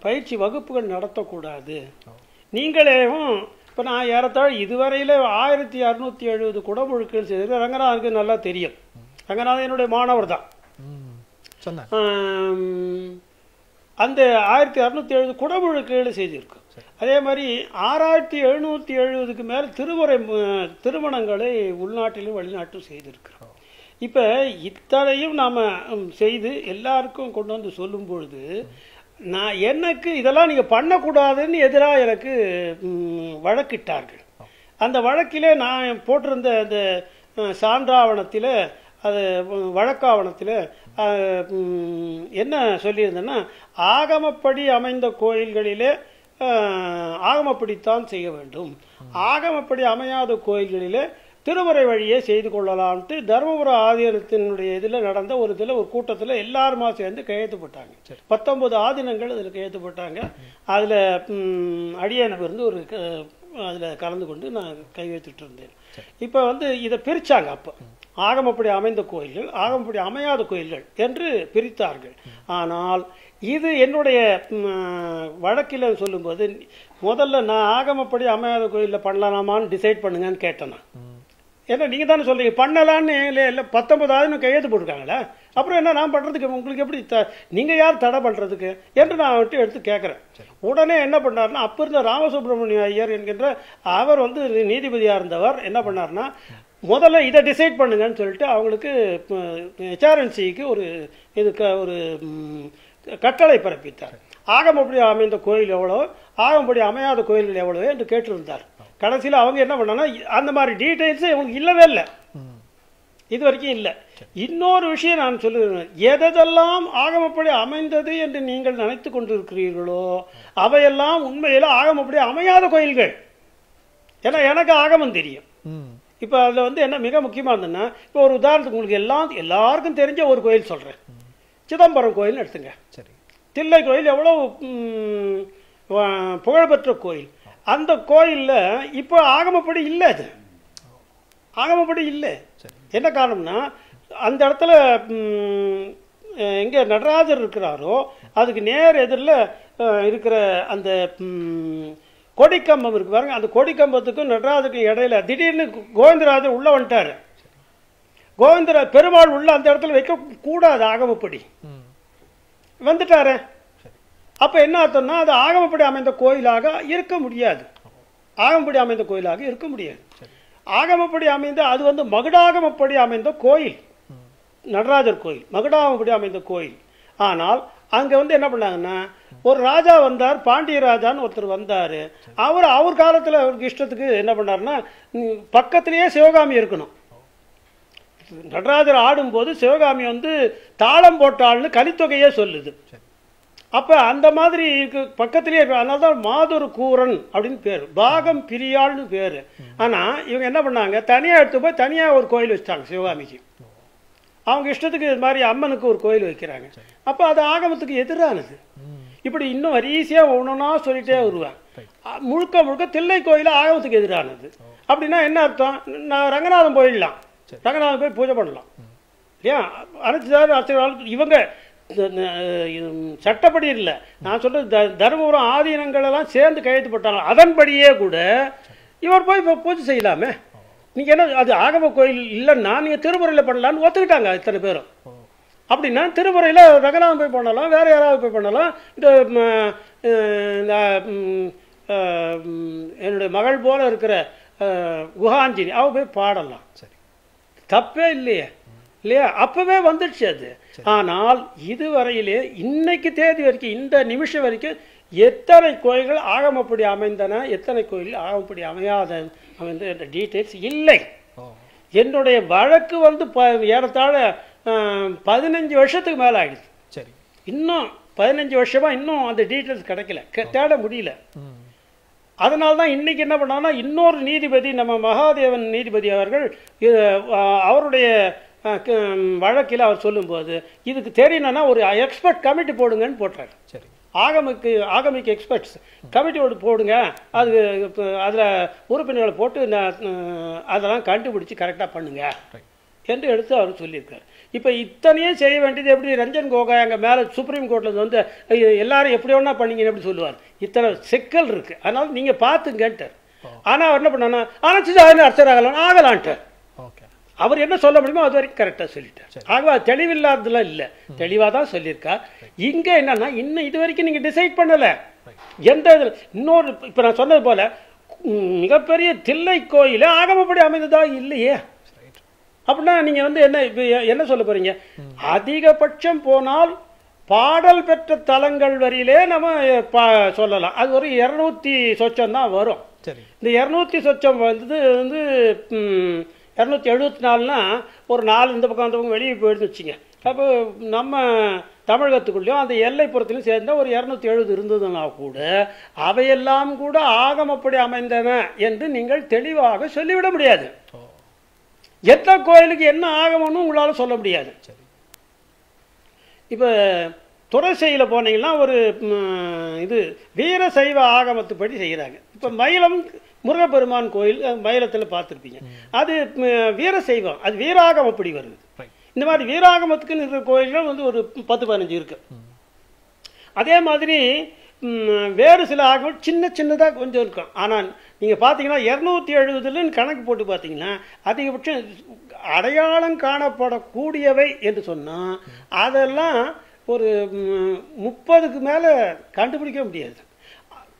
பயிற்சி வகுப்புகள் நடத்தக்கூடாது. நீங்களேவும் இப்போ நான் ஏறத்தாழ இதுவரையில் ஆயிரத்தி அறுநூற்றி எழுபது குடமுழுக்கள் செய்தது. ரங்கநாதனுக்கு நல்லா தெரியும். ரங்கநாதன் என்னுடைய மாணவர் தான். அந்த ஆயிரத்தி அறுநூத்தி எழுபது குடமுழுக்குகள் செய்திருக்கோம் அதே மாதிரி ஆறாயிரத்தி எழுநூற்றி எழுபதுக்கு மேல் திருமுறை ம- திருமணங்களை உள்நாட்டிலும் வெளிநாட்டிலும் செய்திருக்கிறோம். இப்போ இத்தனையும் நாம் செய்து எல்லாருக்கும் கொண்டு வந்து சொல்லும் பொழுது நான் எனக்கு இதெல்லாம் நீங்கள் பண்ணக்கூடாதுன்னு எதிராக எனக்கு வழக்கிட்டார்கள். அந்த வழக்கிலே நான் போட்டிருந்த அந்த சான்றாவணத்தில் அது வழக்காவணத்தில் என்ன சொல்லியிருந்தேன்னா ஆகமப்படி அமைந்த கோயில்களிலே ஆகமப்படித்தான் செய்ய வேண்டும். ஆகமப்படி அமையாத கோயில்களிலே திருமுறை வழியே செய்து கொள்ளலாம்ட்டு தருமபுர ஆதீனத்தினுடைய இதில் நடந்த ஒரு இதில் ஒரு கூட்டத்தில் எல்லாருமா சேர்ந்து கையெழுத்து போட்டாங்க. பத்தொன்பது ஆதீனங்கள் அதில் கையெழுத்து போட்டாங்க. அதில் அடியானவர் இருந்து ஒரு அதில் கலந்து கொண்டு நான் கையெழுத்திட்டு இருந்தேன். இப்போ வந்து இதை பிரித்தாங்க அப்போ. ஆகமப்படி அமைந்த கோயில்கள் ஆகமப்படி அமையாத கோயில்கள் என்று பிரித்தார்கள். ஆனால் இது என்னுடைய வழக்கில் சொல்லும்போது முதல்ல நான் ஆகமப்படி அமையாத கோயிலில் பண்ணலாமான்னு டிசைட் பண்ணுங்கன்னு கேட்டேன் நான். ஏன்னா நீங்கள் தானே சொல்கிறீங்க பண்ணலான்னு இல்லை இல்லை பத்தொன்பதாயிரம் கையெழுத்து போட்டிருக்காங்களே? அப்புறம் என்ன நான் பண்ணுறதுக்கு உங்களுக்கு எப்படி த நீங்கள் யார் தடை பண்ணுறதுக்கு என்று நான் அவர்கிட்ட எடுத்து கேட்குறேன். உடனே என்ன பண்ணார்னா அப்போ இருந்த ராமசுப்ரமணிய ஐயர் என்கின்ற அவர் வந்து நீதிபதியாக இருந்தவர் என்ன பண்ணாருன்னா முதல்ல இதை டிசைட் பண்ணுங்கன்னு சொல்லிட்டு அவங்களுக்கு ஹெச்ஆர்என்சிக்கு ஒரு இது க ஒரு கட்டளை பிறப்பித்தார். ஆகமப்படி அமைந்த கோயில் எவ்வளோ ஆகம்படி அமையாத கோயில்கள் எவ்வளோ என்று கேட்டிருந்தார். கடைசியில் அவங்க என்ன பண்ணாங்கன்னா அந்த மாதிரி டீட்டெயில்ஸே இவங்களுக்கு இல்லவே இல்லை. இது வரைக்கும் இல்லை. இன்னொரு விஷயம் நான் சொல்லுகிறேன் எதெல்லாம் ஆகமப்படி அமைந்தது என்று நீங்கள் நினைத்து கொண்டிருக்கிறீர்களோ அவையெல்லாம் உண்மையில் ஆகமப்படி அமையாத கோயில்கள். ஏன்னா எனக்கு ஆகமம் தெரியும். இப்போ அதில் வந்து என்ன மிக முக்கியமாக இருந்ததுன்னா இப்போ ஒரு உதாரணத்துக்கு உங்களுக்கு எல்லாம் எல்லாருக்கும் தெரிஞ்ச ஒரு கோயில் சொல்கிறேன் சிதம்பரம் கோயில்னு எடுத்துங்க. சரி. தில்லை கோயில் எவ்வளோ புகழ்பெற்ற கோயில். அந்த கோயிலில் இப்போ ஆகமப்படி இல்லை அது. ஆகமப்படி இல்லை. என்ன காரணம்னா அந்த இடத்துல எங்கே நடராஜர் இருக்கிறாரோ அதுக்கு நேர் எதிரில் இருக்கிற அந்த கொடிக்கம்பம் இருக்கு பாருங்க அந்த கொடிக்கம்பத்துக்கும் நடராஜருக்கும் இடையில திடீர்னு கோவிந்தராஜர் உள்ள வந்துட்டாரு. கோவிந்தரா பெருமாள் உள்ள அந்த இடத்துல வைக்க கூடாது ஆகமப்படி. வந்துட்டாரு. அப்போ என்ன அர்த்தம்னா அது ஆகமப்படி அமைந்த கோயிலாக இருக்க முடியாது. ஆகமப்படி அமைந்த கோயிலாக இருக்க முடியாது. ஆகமப்படி அமைந்த அது வந்து மகுடாகமப்படி அமைந்த கோயில். நடராஜர் கோயில் மகுடாகமப்படி அமைந்த கோயில். ஆனால் அங்கே வந்து என்ன பண்ணாங்கன்னா ஒரு ராஜா வந்தார் பாண்டிய ராஜான்னு ஒருத்தர் வந்தார். அவர் அவர் காலத்தில் அவருக்கு இஷ்டத்துக்கு என்ன பண்ணாருன்னா ம், பக்கத்திலேயே சிவகாமி இருக்கணும். நடராஜர் ஆடும்போது சிவகாமி வந்து தாளம் போட்டாள்னு கலித்தொகையே சொல்லுது. அப்போ அந்த மாதிரி இருக்கு. பக்கத்திலேயே அதனால தான் மாதுரு கூரன் அப்படின்னு பேர். பாகம் பிரியாள்னு பேர். ஆனால் இவங்க என்ன பண்ணாங்க? தனியாக எடுத்து போய் தனியாக ஒரு கோயில் வச்சிட்டாங்க சிவகாமிக்கு. அவங்க இஷ்டத்துக்கு இது மாதிரி அம்மனுக்கு ஒரு கோயில் வைக்கிறாங்க. அப்போ அது ஆகமத்துக்கு எதிரானது. இப்படி இன்னும் வரிசையாக ஒவ்வொன்றா சொல்லிட்டே வருவேன் முழுக்க முழுக்க தில்லை கோயில் ஆகமத்துக்கு எதிரானது. அப்படின்னா என்ன அர்த்தம்? நான் ரங்கநாதன் போயிடலாம். ரங்கநாதன் போய் பூஜை பண்ணலாம். இல்லையா? அனைத்து இவங்க சட்டப்படி இல்லை. நான் சொல்றது த தருமபுரம் ஆதீனங்கள் எல்லாம் சேர்ந்து கையெழுத்து போட்டாங்க. அதன்படியே கூட இவர் போய் இப்போ பூஜை செய்யலாமே. நீங்கள் என்ன அது ஆகம கோயில் இல்லைன்னா நீங்கள் திருமுறையில் பண்ணலான்னு ஒத்துக்கிட்டாங்க இத்தனை பேரும். அப்படின்னா திருமுறையில் ரங்கநாதன் போய் பண்ணலாம் வேறு யாராவது போய் பண்ணலாம். இந்த என்னுடைய மகள் போல இருக்கிற குஹாஞ்சினி அவ போய் பாடலாம். சரி. தப்பே இல்லையே. இல்லையா? அப்பவே வந்துடுச்சு அது. ஆனால் இதுவரையிலே இன்னைக்கு தேதி வரைக்கும் இந்த நிமிஷம் வரைக்கும் எத்தனை கோயில்கள் ஆகமப்படி அமைந்தன எத்தனை கோயில் ஆகமப்படி அமையாத அமைந்த டீட்டெயில்ஸ் இல்லை. என்னுடைய வழக்கு வந்து ப ஏறத்தாழ பதினஞ்சு வருஷத்துக்கு மேலே ஆயிடுச்சு. சரி. இன்னும் பதினஞ்சு வருஷமா இன்னும் அந்த டீட்டெயில்ஸ் கிடைக்கல. தேட முடியல. அதனால தான் இன்னைக்கு என்ன பண்ணாங்கன்னா இன்னொரு நீதிபதி நம்ம மகாதேவன் நீதிபதி அவர்கள் அவருடைய வழக்கில் அவர் சொல்லும்போது இதுக்கு தெரியணும்னா ஒரு எக்ஸ்பர்ட் கமிட்டி போடுங்கன்னு போட்டார். சரி. ஆகமிக்கு ஆகமிக் எக்ஸ்பர்ட்ஸ் கமிட்டி ஒன்று போடுங்க. அது அதில் உறுப்பினர்களை போட்டு நான், அதெல்லாம் கண்டுபிடிச்சி கரெக்டாக பண்ணுங்க என்று எடுத்து அவர் சொல்லியிருக்கார். இப்போ இத்தனையும் செய்ய வேண்டியது எப்படி? ரஞ்சன் கோகாய் அங்கே மேலே சுப்ரீம் கோர்ட்டில் வந்து எல்லாரும் எப்படி வேணா பண்ணீங்கன்னு எப்படி சொல்லுவார். இத்தனை சிக்கல் இருக்குது அதனால் நீங்கள் பார்த்துங்கன்ட்டார். ஆனால் அவர் என்ன பண்ணானா அனைச்சு அர்ச்சர் ஆகலாம் ஆகலான்ட்டார். ஓகே அவர் என்ன சொல்ல முடியுமோ அது வரைக்கும் கரெக்டாக சொல்லிட்டார். ஆகவே தெளிவில்லாததுலாம் இல்லை. தெளிவாக தான் சொல்லியிருக்கார். இங்கே என்னன்னா இன்னும் இது வரைக்கும் நீங்கள் டிசைட் பண்ணலை. எந்த இதில் இன்னொரு இப்போ நான் சொன்னது போல மிகப்பெரிய தில்லை கோயில் ஆகமப்படி அமைந்ததா இல்லையே? அப்படின்னா நீங்கள் வந்து என்ன இப்போ என்ன சொல்ல போறீங்க? அதிகபட்சம் போனால் பாடல் பெற்ற தலங்கள் வரியிலே நம்ம பா சொல்லலாம். அது ஒரு இரநூத்தி சொச்சம் தான் வரும். சரி. இந்த இரநூத்தி சொச்சம் வந்து வந்து இரநூத்தி எழுபத்தி நாலுனா ஒரு நாலு இந்த பக்கம் அந்த பக்கம் வெளியே போயிடுன்னு வச்சுங்க. அப்போ நம்ம தமிழகத்துக்குள்ளேயும் அந்த எல்லைப்புறத்திலும் சேர்ந்த ஒரு இரநூத்தி எழுபது இருந்ததுன்னா கூட அவையெல்லாம் கூட ஆகமப்படி அமைந்தன என்று நீங்கள் தெளிவாக சொல்லிவிட முடியாது. எந்த கோயிலுக்கு என்ன ஆகமம்னு உங்களால் சொல்ல முடியாது. இப்போ துறைசையில் போனீங்கன்னா ஒரு இது வீர சைவ ஆகமத்துப்படி செய்கிறாங்க இப்போ மயிலம் முருகப்பெருமான் கோயில் மயிலத்தில் பார்த்துருப்பீங்க. அது வீர சைவம். அது வீராகமப்படி வருது. ரைட் இந்த மாதிரி வீராகமத்துக்குன்னு இருக்கிற கோயில்கள் வந்து ஒரு பத்து பதினஞ்சு இருக்கு. அதே மாதிரி வேறு சில ஆகமம் சின்ன சின்னதாக கொஞ்சம் இருக்கும். ஆனால் நீங்கள் பார்த்தீங்கன்னா இரநூத்தி எழுபதுலன்னு கணக்கு போட்டு பார்த்தீங்கன்னா அதிகபட்சம் அடையாளம் காணப்படக்கூடியவை என்று சொன்னால் அதெல்லாம் ஒரு முப்பதுக்கு மேலே கண்டுபிடிக்க முடியாது.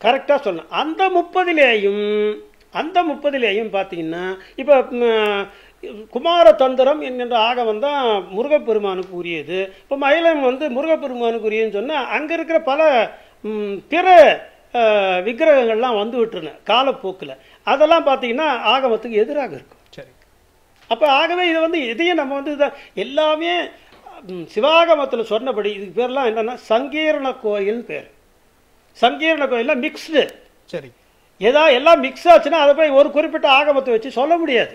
கரெக்டாக சொல்லணும் அந்த முப்பதிலேயும் அந்த முப்பதிலேயும் பார்த்தீங்கன்னா இப்போ குமாரதந்திரம் என்கின்ற ஆகமம் தான் முருகப்பெருமானுக்கு உரியது. இப்போ மயிலம் வந்து முருகப்பெருமானுக்கு உரியன்னு சொன்னால் அங்கே இருக்கிற பல பிற விக்கிரகங்கள்லாம் வந்து விட்டுருன காலப்போக்கில். அதெல்லாம் பார்த்தீங்கன்னா ஆகமத்துக்கு எதிராக இருக்கும். சரி. அப்போ ஆகவே இது வந்து இதையும் நம்ம வந்து இதை எல்லாமே சிவாகமத்தில் சொன்னபடி இதுக்கு பேர்லாம் என்னென்னா சங்கீர்ண கோயில்னு பேர். சங்கீர்ண கோயிலில் மிக்ஸ்டு சரி. ஏதா எல்லாம் மிக்ஸ் ஆச்சுன்னா அதை போய் ஒரு குறிப்பிட்ட ஆகமத்தை வச்சு சொல்ல முடியாது.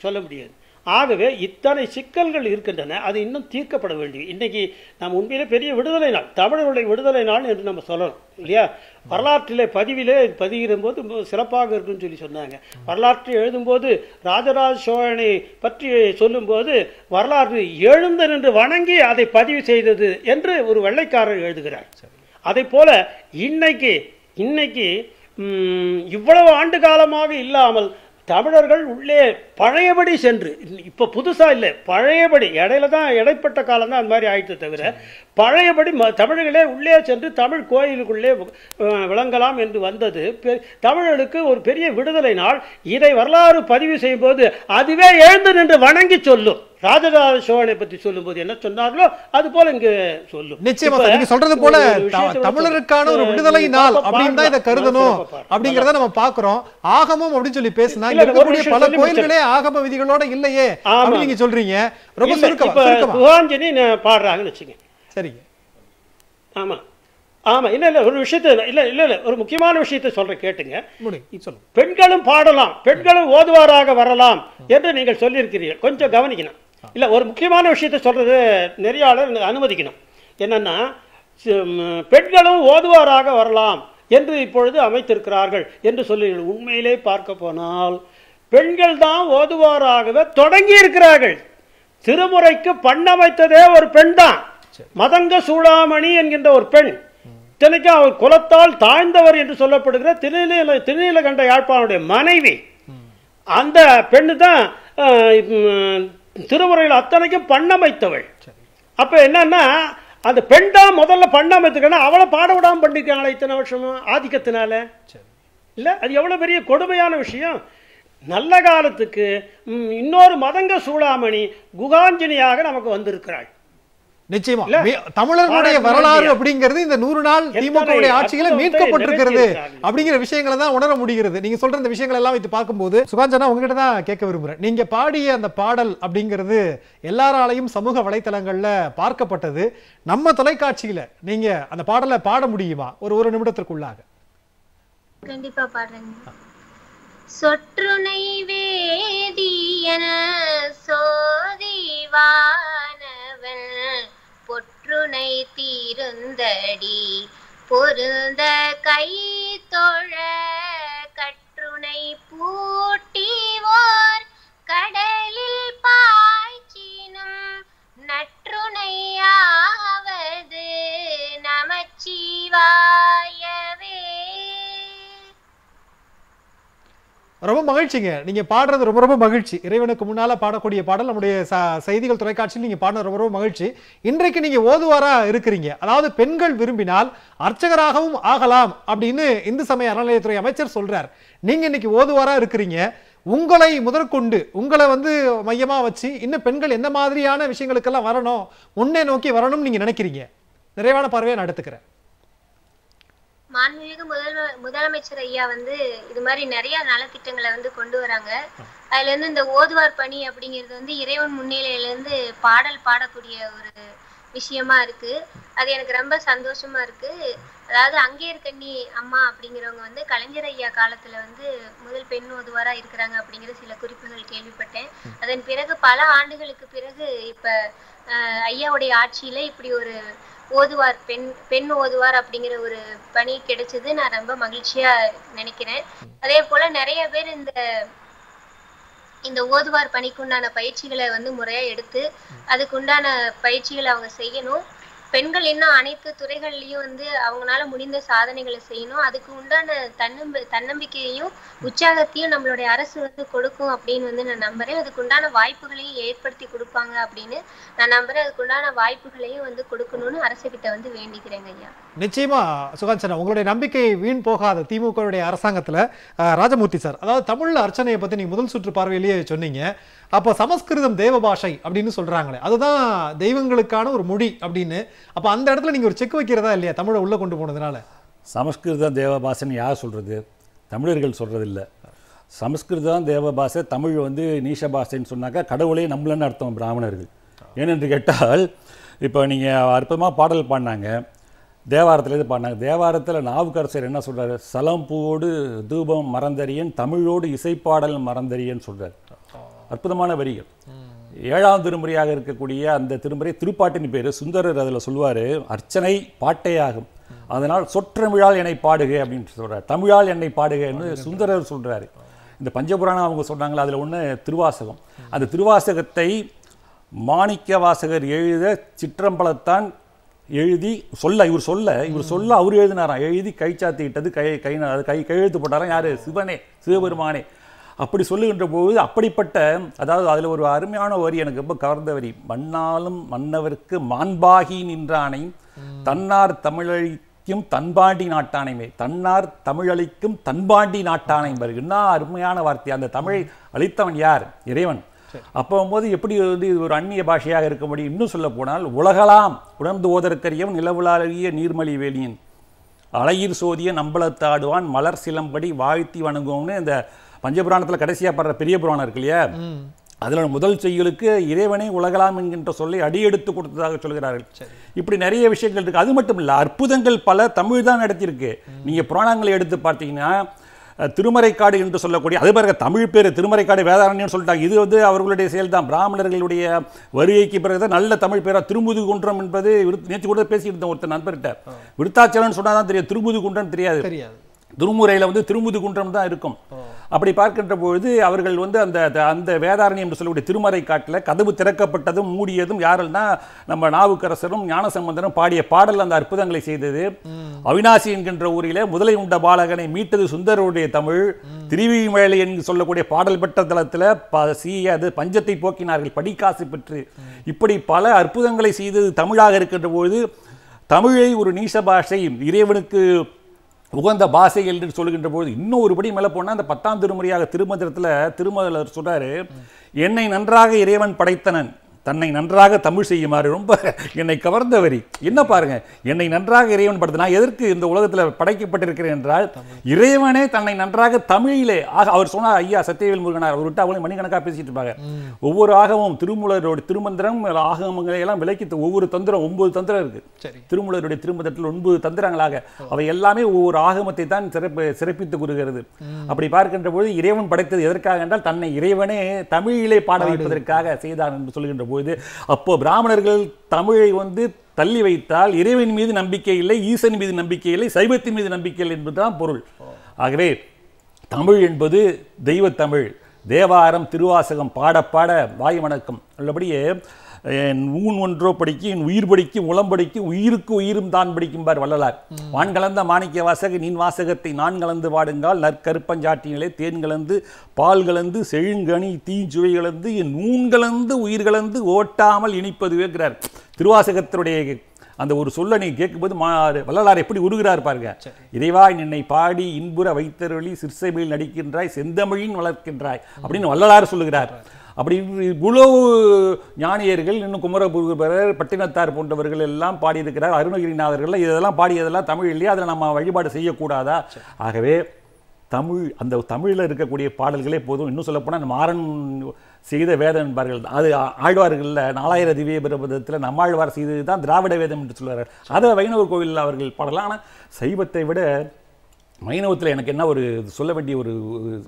சொல்ல முடியாது. ஆகவே இத்தனை சிக்கல்கள் இருக்கின்றன அது இன்னும் தீர்க்கப்பட வேண்டிய இன்னைக்கு நாம் உண்மையிலே பெரிய விடுதலை நாள் தமிழர்களுடைய விடுதலை நாள் என்று நம்ம சொல்லணும் இல்லையா? வரலாற்றிலே பதிவிலே பதிகிற போது ரொம்ப சிறப்பாக இருக்குன்னு சொல்லி சொன்னாங்க. வரலாற்றை எழுதும்போது ராஜராஜ சோழனை பற்றி சொல்லும்போது வரலாறு எழுந்து நின்று வணங்கி அதை பதிவு செய்தது என்று ஒரு வெள்ளைக்காரர் எழுதுகிறார். அதை போல இன்னைக்கு இன்னைக்கு இவ்வளவு ஆண்டு காலமாக இல்லாமல் தமிழர்கள் உள்ளே பழையபடி சென்று இப்போ புதுசாக இல்லை பழையபடி இடையில தான் இடைப்பட்ட காலம் தான் அந்த மாதிரி ஆயிட்டு தவிர பழையபடி ம தமிழர்களே உள்ளே சென்று தமிழ் கோயிலுக்குள்ளே விளங்கலாம் என்று வந்தது. தமிழர்களுக்கு ஒரு பெரிய விடுதலை நாள். இதை வரலாறு பதிவு செய்யும்போது அதுவே எழுந்து நின்று வணங்கி சொல்லும். ராஜராஜ சோழனை பற்றி சொல்லும்போது என்ன சொன்னார்களோ அது போல இங்கு சொல்லும். நிச்சயமா நீங்க சொல்றது போல தமிழருக்கான ஒரு. விடுதலை நாள் அப்படின்னு தான் இதை. கருதணும். அப்படிங்கறத நம்ம பாக்குறோம் ஆகமம் அப்படின்னு சொல்லி பேசினா இங்க இருக்கக்கூடிய பல கோயில்களே ஆகம விதிகளோட இல்லையே. அப்படின்னு நீங்க சொல்றீங்க. ரொம்ப சுருக்கமா பாடுறாங்கன்னு வச்சுங்க சரிங்க. ஆமா. ஆமா இல்ல இல்ல ஒரு விஷயத்தை இல்ல இல்ல இல்ல ஒரு முக்கியமான விஷயத்தை சொல்றேன் கேட்டுங்க. சொல்லுங்க. பெண்களும் பாடலாம் பெண்களும் ஓதுவாராக வரலாம் என்று நீங்கள் சொல்லியிருக்கிறீர்கள். கொஞ்சம் கவனிக்கணும். இல்ல ஒரு முக்கியமான விஷயத்தை சொல்றது நெறியாளர் அனுமதிக்கணும். என்னன்னா பெண்களும் ஓதுவாராக வரலாம் என்று இப்பொழுது அமைத்திருக்கிறார்கள் என்று சொல்லி உண்மையிலே பார்க்க போனால் பெண்கள் தான் ஓதுவாராகவே தொடங்கி இருக்கிறார்கள் திருமுறைக்கு பண்ணமைத்ததே ஒரு பெண் தான் மதங்க சூடாமணி என்கின்ற ஒரு பெண் இத்தனைக்கும் அவர் குலத்தால் தாழ்ந்தவர் என்று சொல்லப்படுகிற திருநீல திருநீலகண்ட யாழ்ப்பாணனுடைய மனைவி. அந்த பெண்ணு தான் திருமுறையில் அத்தனைக்கும் பண்ணமைத்தவள் அப்ப என்னன்னா அந்த பெண் தான் முதல்ல பண்ணமைத்துக்கன்னா அவளை பாட விடாம பண்ணிருக்காங்களே இத்தனை வருஷமும் ஆதிக்கத்தினால. இல்ல அது எவ்வளவு பெரிய கொடுமையான விஷயம். நல்ல காலத்துக்கு இன்னொரு மதங்க சூடாமணி குகாஞ்சனியாக நமக்கு வந்திருக்கிறாள். நிச்சயமா. தமிழர்களுடைய வரலாறு அப்படிங்கிறது இந்த நூறு நாள் திமுகவுடைய ஆட்சியில மீட்கப்பட்டிருக்கிறது. அப்படிங்கிற விஷயங்களை தான் உணர முடிகிறது. நீங்க சொல்ற இந்த விஷயங்கள் எல்லாம் வைத்து பார்க்கும்போது சுகாஞ்சனா உங்ககிட்ட தான் கேட்க விரும்புறேன். நீங்க பாடிய அந்த பாடல் அப்படிங்கிறது எல்லாராலையும் சமூக வலைத்தளங்கள்ல பார்க்கப்பட்டது. நம்ம தொலைக்காட்சியில நீங்க அந்த பாடலை பாட முடியுமா? ஒரு ஒரு நிமிடத்திற்குள்ளாக. கண்டிப்பா பாடுறேங்க. சொற்றுனை வேதியன சோதிவானவன். கருணை தீருந்தடி. பொருந்த கை தொழ கற்றுனை பூட்டிவோர். கடலில் பாய்ச்சினும் நற்றுணையா ரொம்ப மகிழ்ச்சிங்க. நீங்கள் பாடுறது ரொம்ப ரொம்ப மகிழ்ச்சி. இறைவனுக்கு முன்னால் பாடக்கூடிய பாடல் நம்முடைய ச- செய்திகள் தொலைக்காட்சியில் நீங்கள் பாடுறது ரொம்ப ரொம்ப மகிழ்ச்சி. இன்றைக்கு நீங்கள் ஓதுவாராக இருக்கிறீங்க. அதாவது பெண்கள் விரும்பினால் அர்ச்சகராகவும் ஆகலாம் அப்படின்னு இந்து சமய அறநிலையத்துறை அமைச்சர் சொல்கிறார் நீங்கள் இன்னைக்கு ஓதுவாராக இருக்கிறீங்க. உங்களை முதற்கொண்டு உங்களை வந்து மையமாக வச்சு இன்னும் பெண்கள் என்ன மாதிரியான விஷயங்களுக்கெல்லாம் வரணும் முன்னே நோக்கி வரணும்னு நீங்கள் நினைக்கிறீங்க. நிறைவான பார்வையை நான் எடுத்துக்கிறேன். மாண்புமிகு முதல்வ முதலமைச்சர் ஐயா வந்து இது மாதிரி நிறைய நலத்திட்டங்களை வந்து கொண்டு வராங்க. அதுல இருந்து இந்த ஓதுவார் பணி அப்படிங்கிறது வந்து இறைவன் முன்னிலையில இருந்து பாடல் பாடக்கூடிய ஒரு விஷயமா இருக்கு. அது எனக்கு ரொம்ப சந்தோஷமா இருக்கு. அதாவது அங்கேற்கண்ணி அம்மா அப்படிங்கிறவங்க வந்து கலைஞர் ஐயா காலத்துல வந்து முதல் பெண் ஓதுவாரா இருக்கிறாங்க அப்படிங்கிற சில குறிப்புகள் கேள்விப்பட்டேன். அதன் பிறகு பல ஆண்டுகளுக்கு பிறகு இப்ப அஹ், ஐயாவுடைய ஆட்சியில இப்படி ஒரு ஓதுவார் பெண் பெண் ஓதுவார் அப்படிங்கிற ஒரு பணி கிடைச்சது நான் ரொம்ப மகிழ்ச்சியா நினைக்கிறேன். அதே போல நிறைய பேர் இந்த இந்த ஓதுவார் பணிக்குண்டான பயிற்சிகளை வந்து முறையா எடுத்து அதுக்குண்டான பயிற்சிகளை அவங்க செய்யணும். பெண்கள் இன்னும் அனைத்து துறைகள்லயும் வந்து அவங்களால முடிந்த சாதனைகளை செய்யணும். அதுக்கு உண்டான தன்னம்பி தன்னம்பிக்கையையும் உற்சாகத்தையும் நம்மளுடைய அரசு வந்து கொடுக்கும் அப்படின்னு வந்து நான் நம்புறேன். அதுக்கு உண்டான வாய்ப்புகளையும் ஏற்படுத்தி கொடுப்பாங்க அப்படின்னு நான் நம்புறேன். அதுக்கு உண்டான வாய்ப்புகளையும் வந்து கொடுக்கணும்னு அரசுகிட்ட வந்து வேண்டிக்கிறேங்க ஐயா. நிச்சயமா சுகாஞ்சனா உங்களுடைய நம்பிக்கை வீண் போகாத திமுகவுடைய அரசாங்கத்துல ராஜமூர்த்தி சார் அதாவது தமிழ்ல அர்ச்சனையை பத்தி நீங்க முதல் சுற்று பார்வையிலேயே சொன்னீங்க. அப்போ சமஸ்கிருதம் தேவ பாஷை அப்படின்னு சொல்றாங்களே அதுதான் தெய்வங்களுக்கான ஒரு மொழி அப்படின்னு அப்ப அந்த இடத்துல நீங்க ஒரு செக் வைக்கிறதா இல்லையா? தமிழை உள்ள கொண்டு போனதுனால. சமஸ்கிருதம் தேவபாஷைன்னு யார் சொல்கிறது தமிழர்கள் சொல்கிறது இல்லை சமஸ்கிருதம் தேவபாஷை தமிழ் வந்து நீஷ பாஷைன்னு சொன்னாக்கா கடவுளே நம்மளன்னு அர்த்தம் பிராமணர்கள். ஏனென்று கேட்டால் இப்போ நீங்கள் அற்புதமாக பாடல் பாடினாங்க. தேவாரத்துலேருந்து பாடினாங்க. தேவாரத்தில் நாவுக்கரசர் என்ன சொல்றாரு? சலம் பூவோடு தூபம் மறந்தறியன் தமிழோடு இசைப்பாடல் மறந்தறியன் சொல்றாரு. அற்புதமான வரிகள். ஏழாம் திருமுறையாக இருக்கக்கூடிய அந்த திருமுறை திருப்பாட்டின் பேர் சுந்தரர் அதில் சொல்லுவார் அர்ச்சனை பாட்டையாகும் அதனால் சொற்றமிழால் என்னை பாடுக அப்படின்னு சொல்றார் தமிழால் என்னை பாடுகன்னு சுந்தரர் சொல்றாரு இந்த பஞ்சபுராணம் அவங்க சொன்னாங்களா அதில் ஒன்று திருவாசகம் அந்த திருவாசகத்தை மாணிக்க வாசகர் எழுத சிற்றம்பலத்தான் எழுதி சொல்ல இவர் சொல்ல இவர் சொல்ல அவர் எழுதினாராம் எழுதி கை சாத்திக்கிட்டது கை கை கை கையெழுத்து போட்டாராம் யாரு சிவனே சிவபெருமானே அப்படி சொல்லுகின்ற போது அப்படிப்பட்ட அதாவது அதில் ஒரு அருமையான வரி எனக்கு ரொம்ப கவர்ந்த வரி. மண்ணாலும் மன்னவருக்கு மாண்பாகி நின்றானை தன்னார் தமிழழிக்கும் தன்பாண்டி நாட்டானைமே தன்னார் தமிழளிக்கும் தன்பாண்டி நாட்டானை என்ன அருமையான வார்த்தை. அந்த தமிழை அளித்தவன் யார்? இறைவன். அப்போ போது எப்படி வந்து இது ஒரு அந்நிய பாஷையாக இருக்க முடியும்? இன்னும் சொல்ல போனால் உலகலாம் உணர்ந்து ஓதற்கரியவன் நிலவுலாகிய நீர்மலி வேலியன். அலையிர் சோதிய நம்பலத்தாடுவான் மலர் சிலம்படி வாழ்த்தி வணங்குவோம்னு இந்த பஞ்சபுராணத்தில் கடைசியாக படுற பெரிய புராணம் இருக்கு இல்லையா? அதில் முதல் செய்யுளுக்கு இறைவனை உலகலாம் என்கின்ற சொல்லை அடியெடுத்து கொடுத்ததாக சொல்கிறார்கள். இப்படி நிறைய விஷயங்கள் இருக்கு. அது மட்டும் இல்லை அற்புதங்கள் பல தமிழ் தான் நடத்தியிருக்கு. நீங்க புராணங்களை எடுத்து பார்த்தீங்கன்னா திருமறைக்காடு என்று சொல்லக்கூடிய அது பாருங்க தமிழ் பேர் திருமறைக்காடு வேதாரண்யம் சொல்லிட்டாங்க. இது வந்து அவர்களுடைய செயல் தான் பிராமணர்களுடைய வருகைக்கு பிறகு நல்ல தமிழ் பேரா திருமுது குன்றம் என்பது நேற்று கூட பேசிட்டு இருந்தேன் ஒருத்தர் நண்பர்கிட்ட. விருத்தாச்சலம்னு சொன்னா தான் தெரியும். திருமுது குன்றம் தெரியாது. தெரியாது. திருமுறையில் வந்து திருமுது குன்றம் தான் இருக்கும். அப்படி பார்க்கின்ற பொழுது அவர்கள் வந்து அந்த அந்த- அந்த வேதாரண்யம் என்று சொல்லக்கூடிய திருமறை காட்டில் கதவு திறக்கப்பட்டதும் மூடியதும் யாரெல்லாம் நம்ம நாவுக்கரசரும் ஞானசம்பந்தரும் பாடிய பாடல் அந்த அற்புதங்களை செய்தது. அவினாசி என்கின்ற ஊரிலே முதலை உண்ட பாலகனை மீட்டது சுந்தரருடைய தமிழ். திருவிமலை என்று சொல்லக்கூடிய பாடல் பெற்ற தளத்தில் சீ அது பஞ்சத்தை போக்கினார்கள் படிக்காசு பெற்று. இப்படி பல அற்புதங்களை செய்தது தமிழாக இருக்கின்ற பொழுது தமிழை ஒரு நீச பாஷை இறைவனுக்கு உகந்த பாஷை என்று சொல்லுகின்ற பொழுது இன்னும் ஒரு படி மேலே போனால் அந்த பத்தாம் திருமுறையாக திருமந்திரத்தில் திருமதர் சொல்கிறார் என்னை நன்றாக இறைவன் படைத்தனன். தன்னை நன்றாக தமிழ் செய்யுமாறு ரொம்ப என்னை கவர்ந்த வரி. என்ன பாருங்க என்னை நன்றாக இறைவன் படுத்த நான் எதற்கு இந்த உலகத்தில் படைக்கப்பட்டிருக்கிறேன் என்றால் இறைவனே தன்னை நன்றாக தமிழிலே ஆக அவர் சொன்னார் ஐயா சத்தியவேல் முருகனார். அவர் விட்டு அவங்களே மணிக்கணக்காக பேசிட்டு இருப்பாங்க. ஒவ்வொரு ஆகமும் திருமூலரோட திருமந்திரம் ஆகமங்களை எல்லாம் விலக்கி ஒவ்வொரு தந்திரம் ஒன்பது தந்திரம் இருக்கு. சரி. திருமூலருடைய திருமதத்தில் ஒன்பது தந்திரங்களாக. அவை எல்லாமே ஒவ்வொரு ஆகமத்தை தான் சிறப்பு சிறப்பித்து கூறுகிறது. அப்படி பார்க்கின்ற பொழுது இறைவன் படைத்தது எதற்காக என்றால் தன்னை இறைவனே தமிழிலே பாட. வைப்பதற்காக செய்தான் என்று சொல்கின்ற பொழுது அப்போ பிராமணர்கள் தமிழை வந்து தள்ளி வைத்தால் இறைவன் மீது நம்பிக்கை இல்லை ஈசன் மீது நம்பிக்கை இல்லை சைவத்தின் மீது நம்பிக்கை இல்லை என்பதுதான் பொருள். ஆகவே தமிழ் என்பது தெய்வத்தமிழ். தேவாரம் திருவாசகம் பாட பாட வாய் வணக்கம். உள்ளபடியே என் ஊன் ஒன்றோ படிக்கும் என் உயிர் படிக்கும் உளம் படிக்கும் உயிருக்கு உயிரும் தான் படிக்கும்பார் வள்ளலார். வான் கலந்த மாணிக்க வாசக நீன் வாசகத்தை நான் கலந்து பாடுங்கால் நற்கருப்பஞ்சாற்றினிலே தேன் கலந்து பால் கலந்து செழுங்கனி தீஞ்சுவை கலந்து என் நூன் கலந்து உயிர் கலந்து ஓட்டாமல் இனிப்பதுவேங்கிறார் திருவாசகத்தினுடைய அந்த ஒரு சொல்ல நீ கேட்கும்போது மா வள்ளலார் எப்படி உருகிறார் பாருங்க. இறைவா என்னை பாடி இன்புற வைத்தருளி சிற்சைமையில் நடிக்கின்றாய் செந்தமிழின் வளர்க்கின்றாய் அப்படின்னு வள்ளலார் சொல்லுகிறார். அப்படி இவ்வளவு ஞானியர்கள் இன்னும் குமரபுரர் பட்டினத்தார் போன்றவர்கள் எல்லாம் பாடியிருக்கிறார். அருணகிரிநாதர்கள் இதெல்லாம் பாடியதெல்லாம் தமிழ் இல்லையா? அதில் நம்ம வழிபாடு செய்யக்கூடாதா? ஆகவே தமிழ் அந்த தமிழில் இருக்கக்கூடிய பாடல்களே போதும். இன்னும் சொல்லப்போனால் மாறன் செய்த வேதம் என்பார்கள். அது ஆழ்வார்களில் நாலாயிர திவ்ய பிரபதத்தில் நம்மாழ்வார் செய்தது தான் திராவிட வேதம் என்று சொல்வார்கள் அதை வைணவர் கோவிலில் அவர்கள் பாடலாம். ஆனால் சைவத்தை விட வைணவத்தில் எனக்கு என்ன ஒரு சொல்ல வேண்டிய ஒரு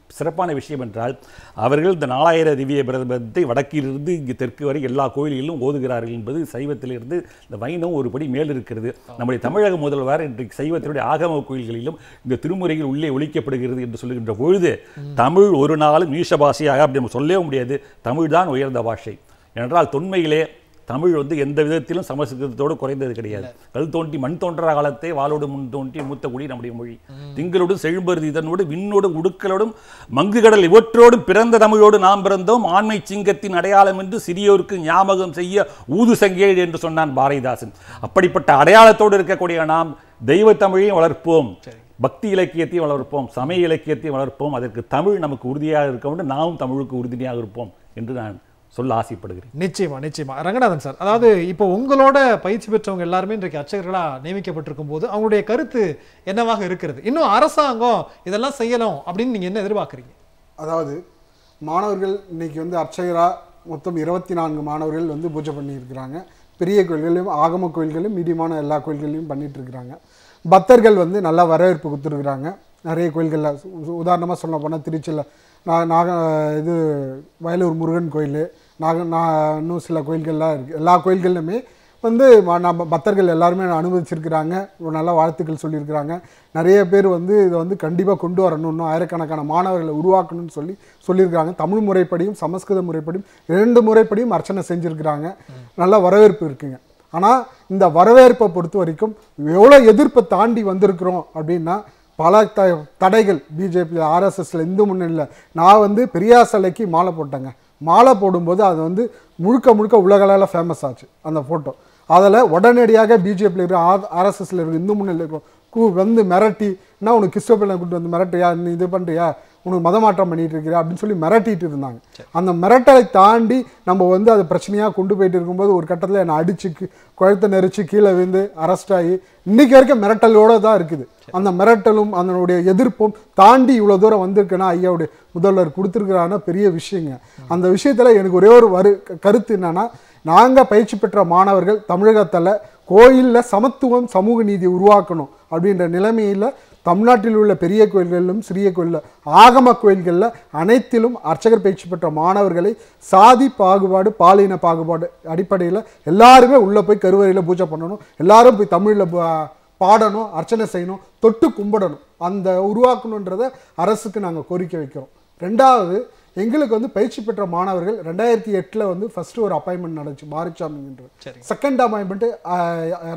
சிறப்பான விஷயம் என்றால் அவர்கள் இந்த நாலாயிர திவ்ய பிரதமத்தை வடக்கிலிருந்து இங்கு தெற்கு வரை எல்லா கோயில்களிலும் ஓதுகிறார்கள் என்பது சைவத்திலிருந்து இந்த வைணவம் ஒரு படி மேல் இருக்கிறது நம்முடைய தமிழக முதல்வர் இன்றைக்கு சைவத்தினுடைய ஆகம கோயில்களிலும் இந்த திருமுறையில் உள்ளே ஒழிக்கப்படுகிறது என்று சொல்லுகின்ற பொழுது தமிழ் ஒரு நாளும் ஈஷ பாஷையாக அப்படி நம்ம சொல்லவே முடியாது. தமிழ் தான் உயர்ந்த பாஷை. என்றால் தொன்மையிலே தமிழ் வந்து எந்த விதத்திலும் சமஸ்கிருதத்தோடு குறைந்தது கிடையாது. கல் தோன்றி மண் தோன்ற காலத்தை வாளோடு முன் தோன்றி மூத்த குடி நம்முடைய மொழி. திங்களோடு செழும்பருதி இதனோடு விண்ணோடும் உடுக்களோடும் மங்கு கடல் இவற்றோடும் பிறந்த தமிழோடு நாம் பிறந்தோம். ஆண்மை சிங்கத்தின் அடையாளம் என்று சிறியோருக்கு ஞாபகம் செய்ய ஊது சங்கேடு என்று சொன்னான் பாரதிதாசன். அப்படிப்பட்ட அடையாளத்தோடு இருக்கக்கூடிய நாம் தெய்வ தமிழையும் வளர்ப்போம். பக்தி இலக்கியத்தையும் வளர்ப்போம். சமய இலக்கியத்தையும் வளர்ப்போம். அதற்கு தமிழ் நமக்கு உறுதியாக இருக்க வேண்டும். நாமும் தமிழுக்கு உறுதுணையாக இருப்போம் என்று நான் சொல்ல ஆசைப்படுகிறேன். நிச்சயமா நிச்சயமா. ரங்கநாதன் சார் அதாவது இப்போ உங்களோட பயிற்சி பெற்றவங்க எல்லாருமே இன்றைக்கு அர்ச்சகர்களா நியமிக்கப்பட்டிருக்கும் போது அவங்களுடைய கருத்து என்னவாக இருக்கிறது? இன்னும் அரசாங்கம் இதெல்லாம் செய்யணும் அப்படின்னு நீங்க என்ன எதிர்பார்க்குறீங்க? அதாவது மாணவர்கள் இன்னைக்கு வந்து அர்ச்சகரா மொத்தம் இருபத்தி நான்கு மாணவர்கள் வந்து பூஜை பண்ணியிருக்கிறாங்க. பெரிய கோயில்களையும் ஆகம கோயில்களையும் மீடியமான எல்லா கோயில்களையும் பண்ணிட்டு இருக்கிறாங்க பக்தர்கள் வந்து நல்லா வரவேற்பு கொடுத்துருக்குறாங்க. நிறைய கோயில்களில் உதாரணமாக சொல்ல போனால் திருச்சியில் நான் நாக இது வயலூர் முருகன் கோயில் நாக நான் இன்னும் சில கோயில்கள்லாம் இருக்குது எல்லா கோயில்கள்லையுமே வந்து நம்ம பக்தர்கள் எல்லாருமே அனுபவிச்சிருக்கிறாங்க ஒரு நல்ல வாழ்த்துக்கள் சொல்லியிருக்கிறாங்க. நிறைய பேர் வந்து இதை வந்து கண்டிப்பாக கொண்டு வரணும். இன்னும் ஆயிரக்கணக்கான மாணவர்களை உருவாக்கணும்னு சொல்லி சொல்லியிருக்கிறாங்க. தமிழ் முறைப்படியும் சமஸ்கிருத முறைப்படியும் இரண்டு முறைப்படியும் அர்ச்சனை செஞ்சுருக்கிறாங்க. நல்ல வரவேற்பு இருக்குங்க. ஆனால் இந்த வரவேற்பை பொறுத்த வரைக்கும் எவ்வளோ எதிர்ப்பை தாண்டி வந்திருக்கிறோம் அப்படின்னா பல த தடைகள். பிஜேபி ஆர்எஸ்எஸ்ல இந்து முன்னணியில் நான் வந்து பெரியார் சிலைக்கு மாலை போட்டேங்க. மாலை போடும்போது அது வந்து முழுக்க முழுக்க உலகளால் ஃபேமஸ் ஆச்சு அந்த ஃபோட்டோ அதில் உடனடியாக பிஜேபியில் இருக்கிற ஆர் ஆர்எஸ்எஸ்ல இருக்கிற இந்து முன்னணியில் இருக்கிற கூ வந்து மிரட்டி என்ன உனக்கு கிறிஸ்டோபில் கூப்பிட்டு வந்து மிரட்டியா நீ இது பண்ணுறியா உனக்கு மதமாற்றம் பண்ணிகிட்டு இருக்கிற அப்படின்னு சொல்லி மிரட்டிட்டு இருந்தாங்க. அந்த மிரட்டலை தாண்டி நம்ம வந்து அது பிரச்சனையாக கொண்டு போயிட்டு இருக்கும்போது ஒரு கட்டத்தில் என்னை அடிச்சு கி- நெரிச்சு கீழே விழுந்து அரெஸ்ட் ஆகி இன்றைக்கி வரைக்கும் மிரட்டலோட தான் இருக்குது. அந்த மிரட்டலும் அதனுடைய எதிர்ப்பும் தாண்டி இவ்வளோ தூரம் வந்திருக்குன்னா ஐயாவுடைய முதல்வர் கொடுத்துருக்கிறான பெரிய விஷயங்க. அந்த விஷயத்தில் எனக்கு ஒரே ஒரு வரு கருத்து என்னென்னா நாங்கள் பயிற்சி பெற்ற மாணவர்கள் தமிழகத்தில் கோயிலில் சமத்துவம் சமூக நீதி உருவாக்கணும் அப்படின்ற நிலைமையில் தமிழ்நாட்டில் உள்ள பெரிய கோயில்களிலும் சிறிய கோயிலில் ஆகம கோயில்களில் அனைத்திலும் அர்ச்சகர் பயிற்சி பெற்ற மாணவர்களை சாதி பாகுபாடு பாலின பாகுபாடு அடிப்படையில் எல்லாருமே உள்ளே போய் கருவறையில் பூஜை பண்ணணும். எல்லாரும் போய் தமிழில் பாடணும் அர்ச்சனை செய்யணும் தொட்டு கும்பிடணும். அந்த உருவாக்கணுன்றதை அரசுக்கு நாங்கள் கோரிக்கை வைக்கிறோம். ரெண்டாவது எங்களுக்கு வந்து பயிற்சி பெற்ற மாணவர்கள் ரெண்டாயிரத்தி எட்டில் வந்து ஃபர்ஸ்ட் ஒரு அப்பாயின்மெண்ட் நடந்துச்சு மாரிச்சாமின்ற சரி. செகண்ட் அப்பாயின்மெண்ட்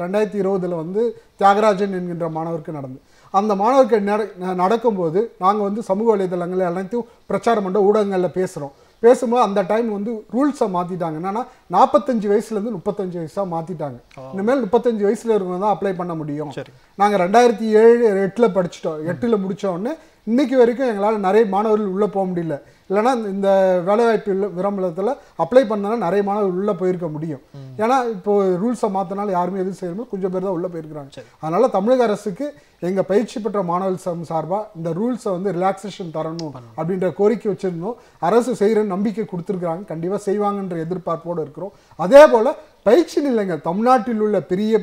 ரெண்டாயிரத்தி இருபதுல வந்து தியாகராஜன் என்கின்ற மாணவருக்கு நடந்து அந்த மாணவருக்கு நட- நடக்கும்போது நாங்கள் வந்து சமூக வலைதளங்கள் எல்லாத்தையும் பிரச்சாரம் பண்ண ஊடகங்களில் பேசுகிறோம் பேசும்போது அந்த டைம் வந்து ரூல்ஸை மாற்றிட்டாங்க என்னன்னா நாற்பத்தஞ்சு வயசுலேருந்து முப்பத்தஞ்சு வயசாக மாற்றிட்டாங்க இனிமேல் முப்பத்தஞ்சு வயசில் இருக்கவங்க தான் அப்ளை பண்ண முடியும். நாங்கள் ரெண்டாயிரத்தி ஏழு எட்டில் படிச்சிட்டோம். எட்டில் முடிச்ச உடனே இன்னைக்கு வரைக்கும் எங்களால் நிறைய மாணவர்கள் உள்ளே போக முடியல. இல்லைன்னா இந்த வேலைவாய்ப்பு இல்ல- விளம்பரத்தில் அப்ளை பண்ணாலும் நிறைய மாணவர்கள் உள்ளே போயிருக்க முடியும். ஏன்னா இப்போ ரூல்ஸை மாற்றினால யாருமே எதுவும் செய்யணும் கொஞ்சம் பேர் தான் உள்ளே போயிருக்கிறாங்க. அதனால தமிழக அரசுக்கு எங்கள் பயிற்சி பெற்ற மாணவர்கள் சம் சார்பாக இந்த ரூல்ஸை வந்து ரிலாக்ஸேஷன் தரணும் அப்படின்ற கோரிக்கை வச்சிருந்தோம். அரசு செய்கிற நம்பிக்கை கொடுத்துருக்குறாங்க. கண்டிப்பாக செய்வாங்கன்ற எதிர்பார்ப்போடு இருக்கிறோம். அதே போல் பயிற்சி நிலையங்கள் தமிழ்நாட்டில் உள்ள பெரிய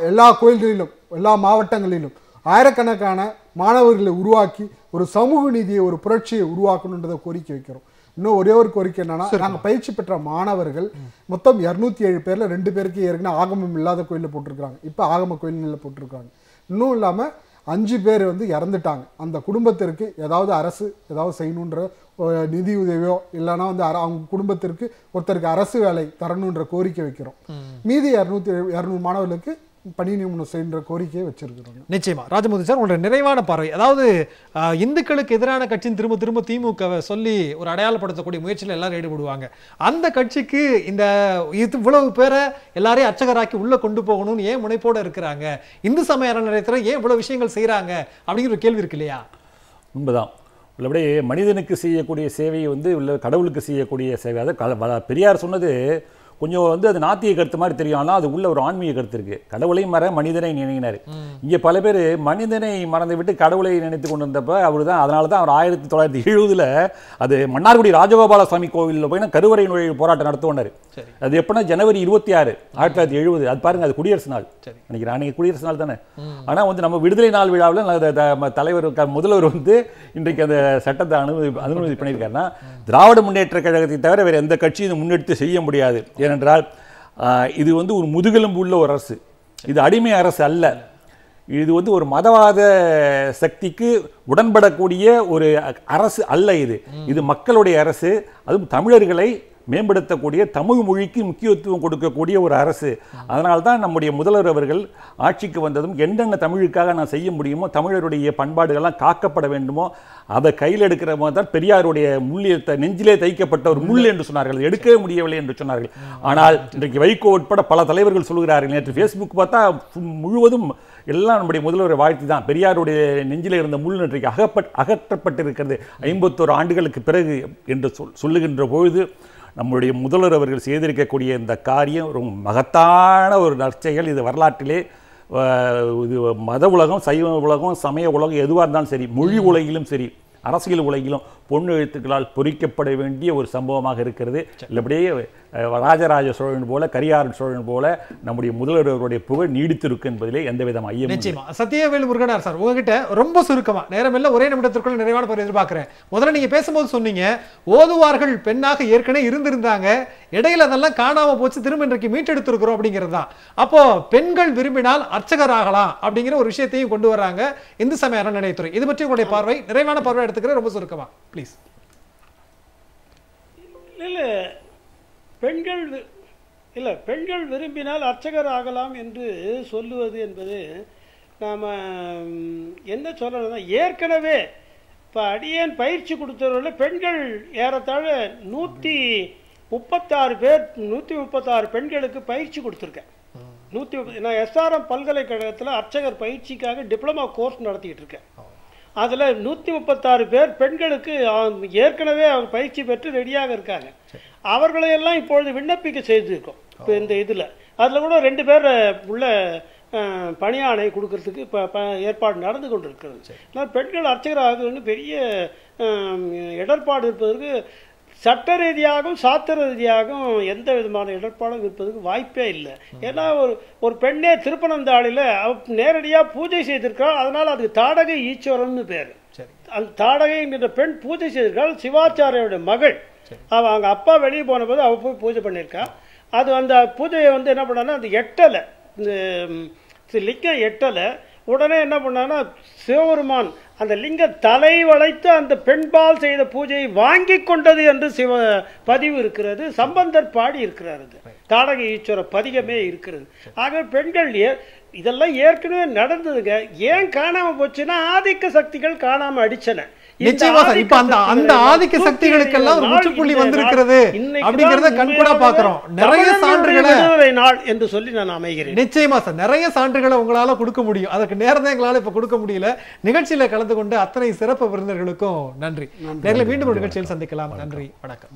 எல்லா கோயில்களிலும் எல்லா மாவட்டங்களிலும் ஆயிரக்கணக்கான மாணவர்களை உருவாக்கி ஒரு சமூக நீதியை ஒரு புரட்சியை உருவாக்கணுன்றதை கோரிக்கை வைக்கிறோம். இன்னும் ஒரே ஒரு கோரிக்கை என்னன்னா நாங்கள் பயிற்சி பெற்ற மாணவர்கள் மொத்தம் இரநூத்தி ஏழு பேர்ல ரெண்டு பேருக்கு ஏற்கனவே ஆகமம் இல்லாத கோயிலில் போட்டிருக்காங்க இப்போ ஆகம கோயில்களில் போட்டிருக்காங்க. இன்னும் இல்லாமல் அஞ்சு பேர் வந்து இறந்துட்டாங்க. அந்த குடும்பத்திற்கு ஏதாவது அரசு ஏதாவது செய்யணுன்ற நிதி உதவியோ இல்லைன்னா வந்து அவங்க குடும்பத்திற்கு ஒருத்தருக்கு அரசு வேலை தரணுன்ற கோரிக்கை வைக்கிறோம். மீதி இரநூத்தி இரநூறு மாணவர்களுக்கு பணி நியமனம் செய்கின்ற கோரிக்கையை வச்சிருக்கிறோம் நிச்சயமா. ராஜமூர்த்தி சார் உங்களுடைய நிறைவான பார்வை. அதாவது இந்துக்களுக்கு எதிரான கட்சின்னு திரும்ப திரும்ப திமுகவை சொல்லி ஒரு அடையாளப்படுத்தக்கூடிய முயற்சியில் எல்லாரும் ஈடுபடுவாங்க. அந்த கட்சிக்கு இந்த இது இவ்வளவு பேரை எல்லாரையும் அர்ச்சகராக்கி உள்ள கொண்டு போகணும்னு ஏன் முனைப்போட இருக்கிறாங்க? இந்து சமய அறநிலையத்தில் ஏன் இவ்வளவு விஷயங்கள் செய்றாங்க? அப்படிங்கிற ஒரு கேள்வி இருக்கு இல்லையா? உண்மைதான். உள்ளபடி மனிதனுக்கு செய்யக்கூடிய சேவை வந்து உள்ள கடவுளுக்கு செய்யக்கூடிய சேவை. அது பெரியார் சொன்னது கொஞ்சம் வந்து அது நாத்திய கருத்து மாதிரி தெரியும். ஆனால் அது உள்ள ஒரு ஆன்மீக கருத்து இருக்கு. கடவுளையும் மற மனிதனை நினைவினார் இங்கே பல பேர் மனிதனை மறந்து விட்டு கடவுளை நினைத்து கொண்டு வந்தப்ப அவர் தான் அதனால தான் அவர் ஆயிரத்தி தொள்ளாயிரத்தி எழுபதுல அது மன்னார்குடி ராஜகோபால சுவாமி கோவிலில் போய் கருவறை நுழைவு போராட்டம் நடத்துவனார். அது எப்படின்னா ஜனவரி இருபத்தி ஆறு ஆயிரத்தி தொள்ளாயிரத்தி எழுபது அது பாருங்க அது குடியரசு நாள். நினைக்கிறேன் அன்னைக்கு குடியரசு நாள் தானே. ஆனா வந்து நம்ம விடுதலை நாள் விழாவில் தலைவர் முதல்வர் வந்து இன்றைக்கு அந்த சட்டத்தை அனுமதி அனுமதி பண்ணியிருக்காருன்னா திராவிட முன்னேற்ற கழகத்தை தவிர வேறு எந்த கட்சியும் இதை முன்னெடுத்து செய்ய முடியாது. ஏனென்றால் இது வந்து ஒரு முதுகெலும்பு உள்ள ஒரு அரசு. இது அடிமை அரசு அல்ல. இது வந்து ஒரு மதவாத சக்திக்கு உடன்படக்கூடிய ஒரு அரசு அல்ல இது. இது மக்களுடைய அரசு. அதுவும் தமிழர்களை மேம்படுத்தக்கூடிய தமிழ் மொழிக்கு முக்கியத்துவம் கொடுக்கக்கூடிய ஒரு அரசு. அதனால் தான் நம்முடைய முதல்வர் அவர்கள் ஆட்சிக்கு வந்ததும் என்னென்ன தமிழுக்காக நான் செய்ய முடியுமோ தமிழருடைய பண்பாடுகள்லாம் காக்கப்பட வேண்டுமோ அதை கையில் எடுக்கிற மாதிரி தான் பெரியாருடைய முள்ளியத்தை த- நெஞ்சிலே தைக்கப்பட்ட ஒரு முள் என்று சொன்னார்கள். எடுக்கவே முடியவில்லை என்று சொன்னார்கள். ஆனால் இன்றைக்கு வைகோ உட்பட பல தலைவர்கள் சொல்கிறார்கள். நேற்று ஃபேஸ்புக் பார்த்தா முழுவதும் எல்லாம் நம்முடைய முதல்வரை வாழ்த்தி தான். பெரியாருடைய நெஞ்சில் இருந்த முள் இன்றைக்கு அகப்பட் அகற்றப்பட்டிருக்கிறது. ஐம்பத்தோரு ஆண்டுகளுக்கு பிறகு என்று சொல் சொல்லுகின்ற பொழுது நம்முடைய முதல்வர் அவர்கள் செய்திருக்கக்கூடிய இந்த காரியம் ரொம்ப மகத்தான ஒரு நற்செயல். இது வரலாற்றிலே இது மத உலகம் சைவ உலகம் சமய உலகம் எதுவாக இருந்தாலும் சரி மொழி உலகிலும் சரி அரசியல் உலகிலும் பொண்ணு எழுத்துக்களால் பொறிக்கப்பட வேண்டிய ஒரு சம்பவமாக இருக்கிறது. இல்லபடியே ராஜராஜ சோழன் போல கரியாரன் சோழன் போல நம்முடைய முதல்வர் புகழ் நீடித்திருக்கு என்பதிலே எந்த விதம் ஐயம் நிச்சயமா. சத்தியவேல் முருகனார் சார் உங்ககிட்ட ரொம்ப சுருக்கமா நேரம் இல்லை ஒரே நிமிடத்திற்குள் நிறைவான பதில் எதிர்பார்க்கிறேன். முதல்ல நீங்க பேசும்போது சொன்னீங்க ஓதுவார்கள் பெண்ணாக ஏற்கனவே இருந்திருந்தாங்க இடையில அதெல்லாம் காணாம போச்சு திரும்ப இன்றைக்கு மீட்டெடுத்திருக்கிறோம் அப்படிங்கிறது தான். அப்போ பெண்கள் விரும்பினால் அர்ச்சகர் ஆகலாம் அப்படிங்கிற ஒரு விஷயத்தையும் கொண்டு வராங்க இந்து சமய அறநிலையத்துறை. இது பற்றி உங்களுடைய பார்வை நிறைவான பார்வை எடுத்துக்கிறேன் ரொம்ப சுருக்கமா ப்ளீஸ் இல்லை பெண்கள் இல்லை பெண்கள் விரும்பினால் அர்ச்சகர் ஆகலாம் என்று சொல்லுவது என்பது நாம் என்ன சொல்லணும்னா ஏற்கனவே இப்போ அடியேன் பயிற்சி கொடுத்தவர்கள் பெண்கள் ஏறத்தாழ நூற்றி முப்பத்தாறு பேர் நூற்றி முப்பத்தாறு பெண்களுக்கு பயிற்சி கொடுத்துருக்கேன். நூற்றி நான் எஸ்ஆர்எம் பல்கலைக்கழகத்தில் அர்ச்சகர் பயிற்சிக்காக டிப்ளமா கோர்ஸ் நடத்திட்டு இருக்கேன். அதில் நூற்றி முப்பத்தாறு பேர் பெண்களுக்கு ஏற்கனவே அவங்க பயிற்சி பெற்று ரெடியாக இருக்காங்க. அவர்களையெல்லாம் இப்பொழுது விண்ணப்பிக்க செய்திருக்கோம். இப்போ இந்த இதில். அதில் கூட ரெண்டு பேர் உள்ள பணியாணை கொடுக்கறதுக்கு இப்போ ப ஏற்பாடு நடந்து கொண்டு இருக்கிறது பெண்கள் அர்ச்சகர் ஆகுதுன்னு பெரிய இடர்பாடு இருப்பதற்கு சட்ட ரீதியாகவும் சாத்திர ரீதியாகவும் எந்த விதமான இடர்பாடும் இருப்பதற்கு வாய்ப்பே இல்லை. ஏன்னா ஒரு ஒரு பெண்ணே திருப்பனந்தாளில் அவ நேரடியாக பூஜை செய்திருக்காள் அதனால் அதுக்கு தாடகை ஈஸ்வரம்னு பேர். அந்த தாடகை என்கிற பெண் பூஜை செய்திருக்காள் சிவாச்சாரியோட மகள். அவ அவங்க அப்பா வெளியே போன போது அவ போய் பூஜை பண்ணியிருக்கா. அது அந்த பூஜையை வந்து என்ன பண்ணான்னா அந்த எட்டலை இந்த லிங்கம் எட்டலை உடனே என்ன பண்ணான்னா சிவபெருமான் அந்த லிங்க தலை வளைத்து அந்த பெண்பால் செய்த பூஜையை வாங்கி கொண்டது என்று சிவ பதிவு இருக்கிறது சம்பந்தர் பாடி இருக்கிறார் அது. தாடக ஈஸ்வர பதிகமே இருக்கிறது. ஆக பெண்கள் ஏ இதெல்லாம் ஏற்கனவே நடந்ததுங்க. ஏன் காணாம போச்சுன்னா ஆதிக்க சக்திகள் காணாம அடிச்சன. இந்த நிச்சயமா சார் இப்ப அந்த அந்த ஆதிக்க தூக்கி சக்திகளுக்கெல்லாம் ஒரு முற்றுப்புள்ளி வந்திருக்கிறது அப்படிங்கறத கண்கூடா பாக்குறோம் நிறைய சான்றுகளை நாள் என்று சொல்லி நான் அமைகிறேன். நிச்சயமா சார் நிறைய சான்றுகளை உங்களால கொடுக்க முடியும். அதற்கு நேரம் தான் எங்களால இப்ப கொடுக்க முடியல. நிகழ்ச்சியில கலந்து கொண்டு அத்தனை சிறப்பு விருந்தினர்களுக்கும் நன்றி. நேரில் மீண்டும் ஒரு நிகழ்ச்சியில் சந்திக்கலாம். நன்றி வணக்கம்.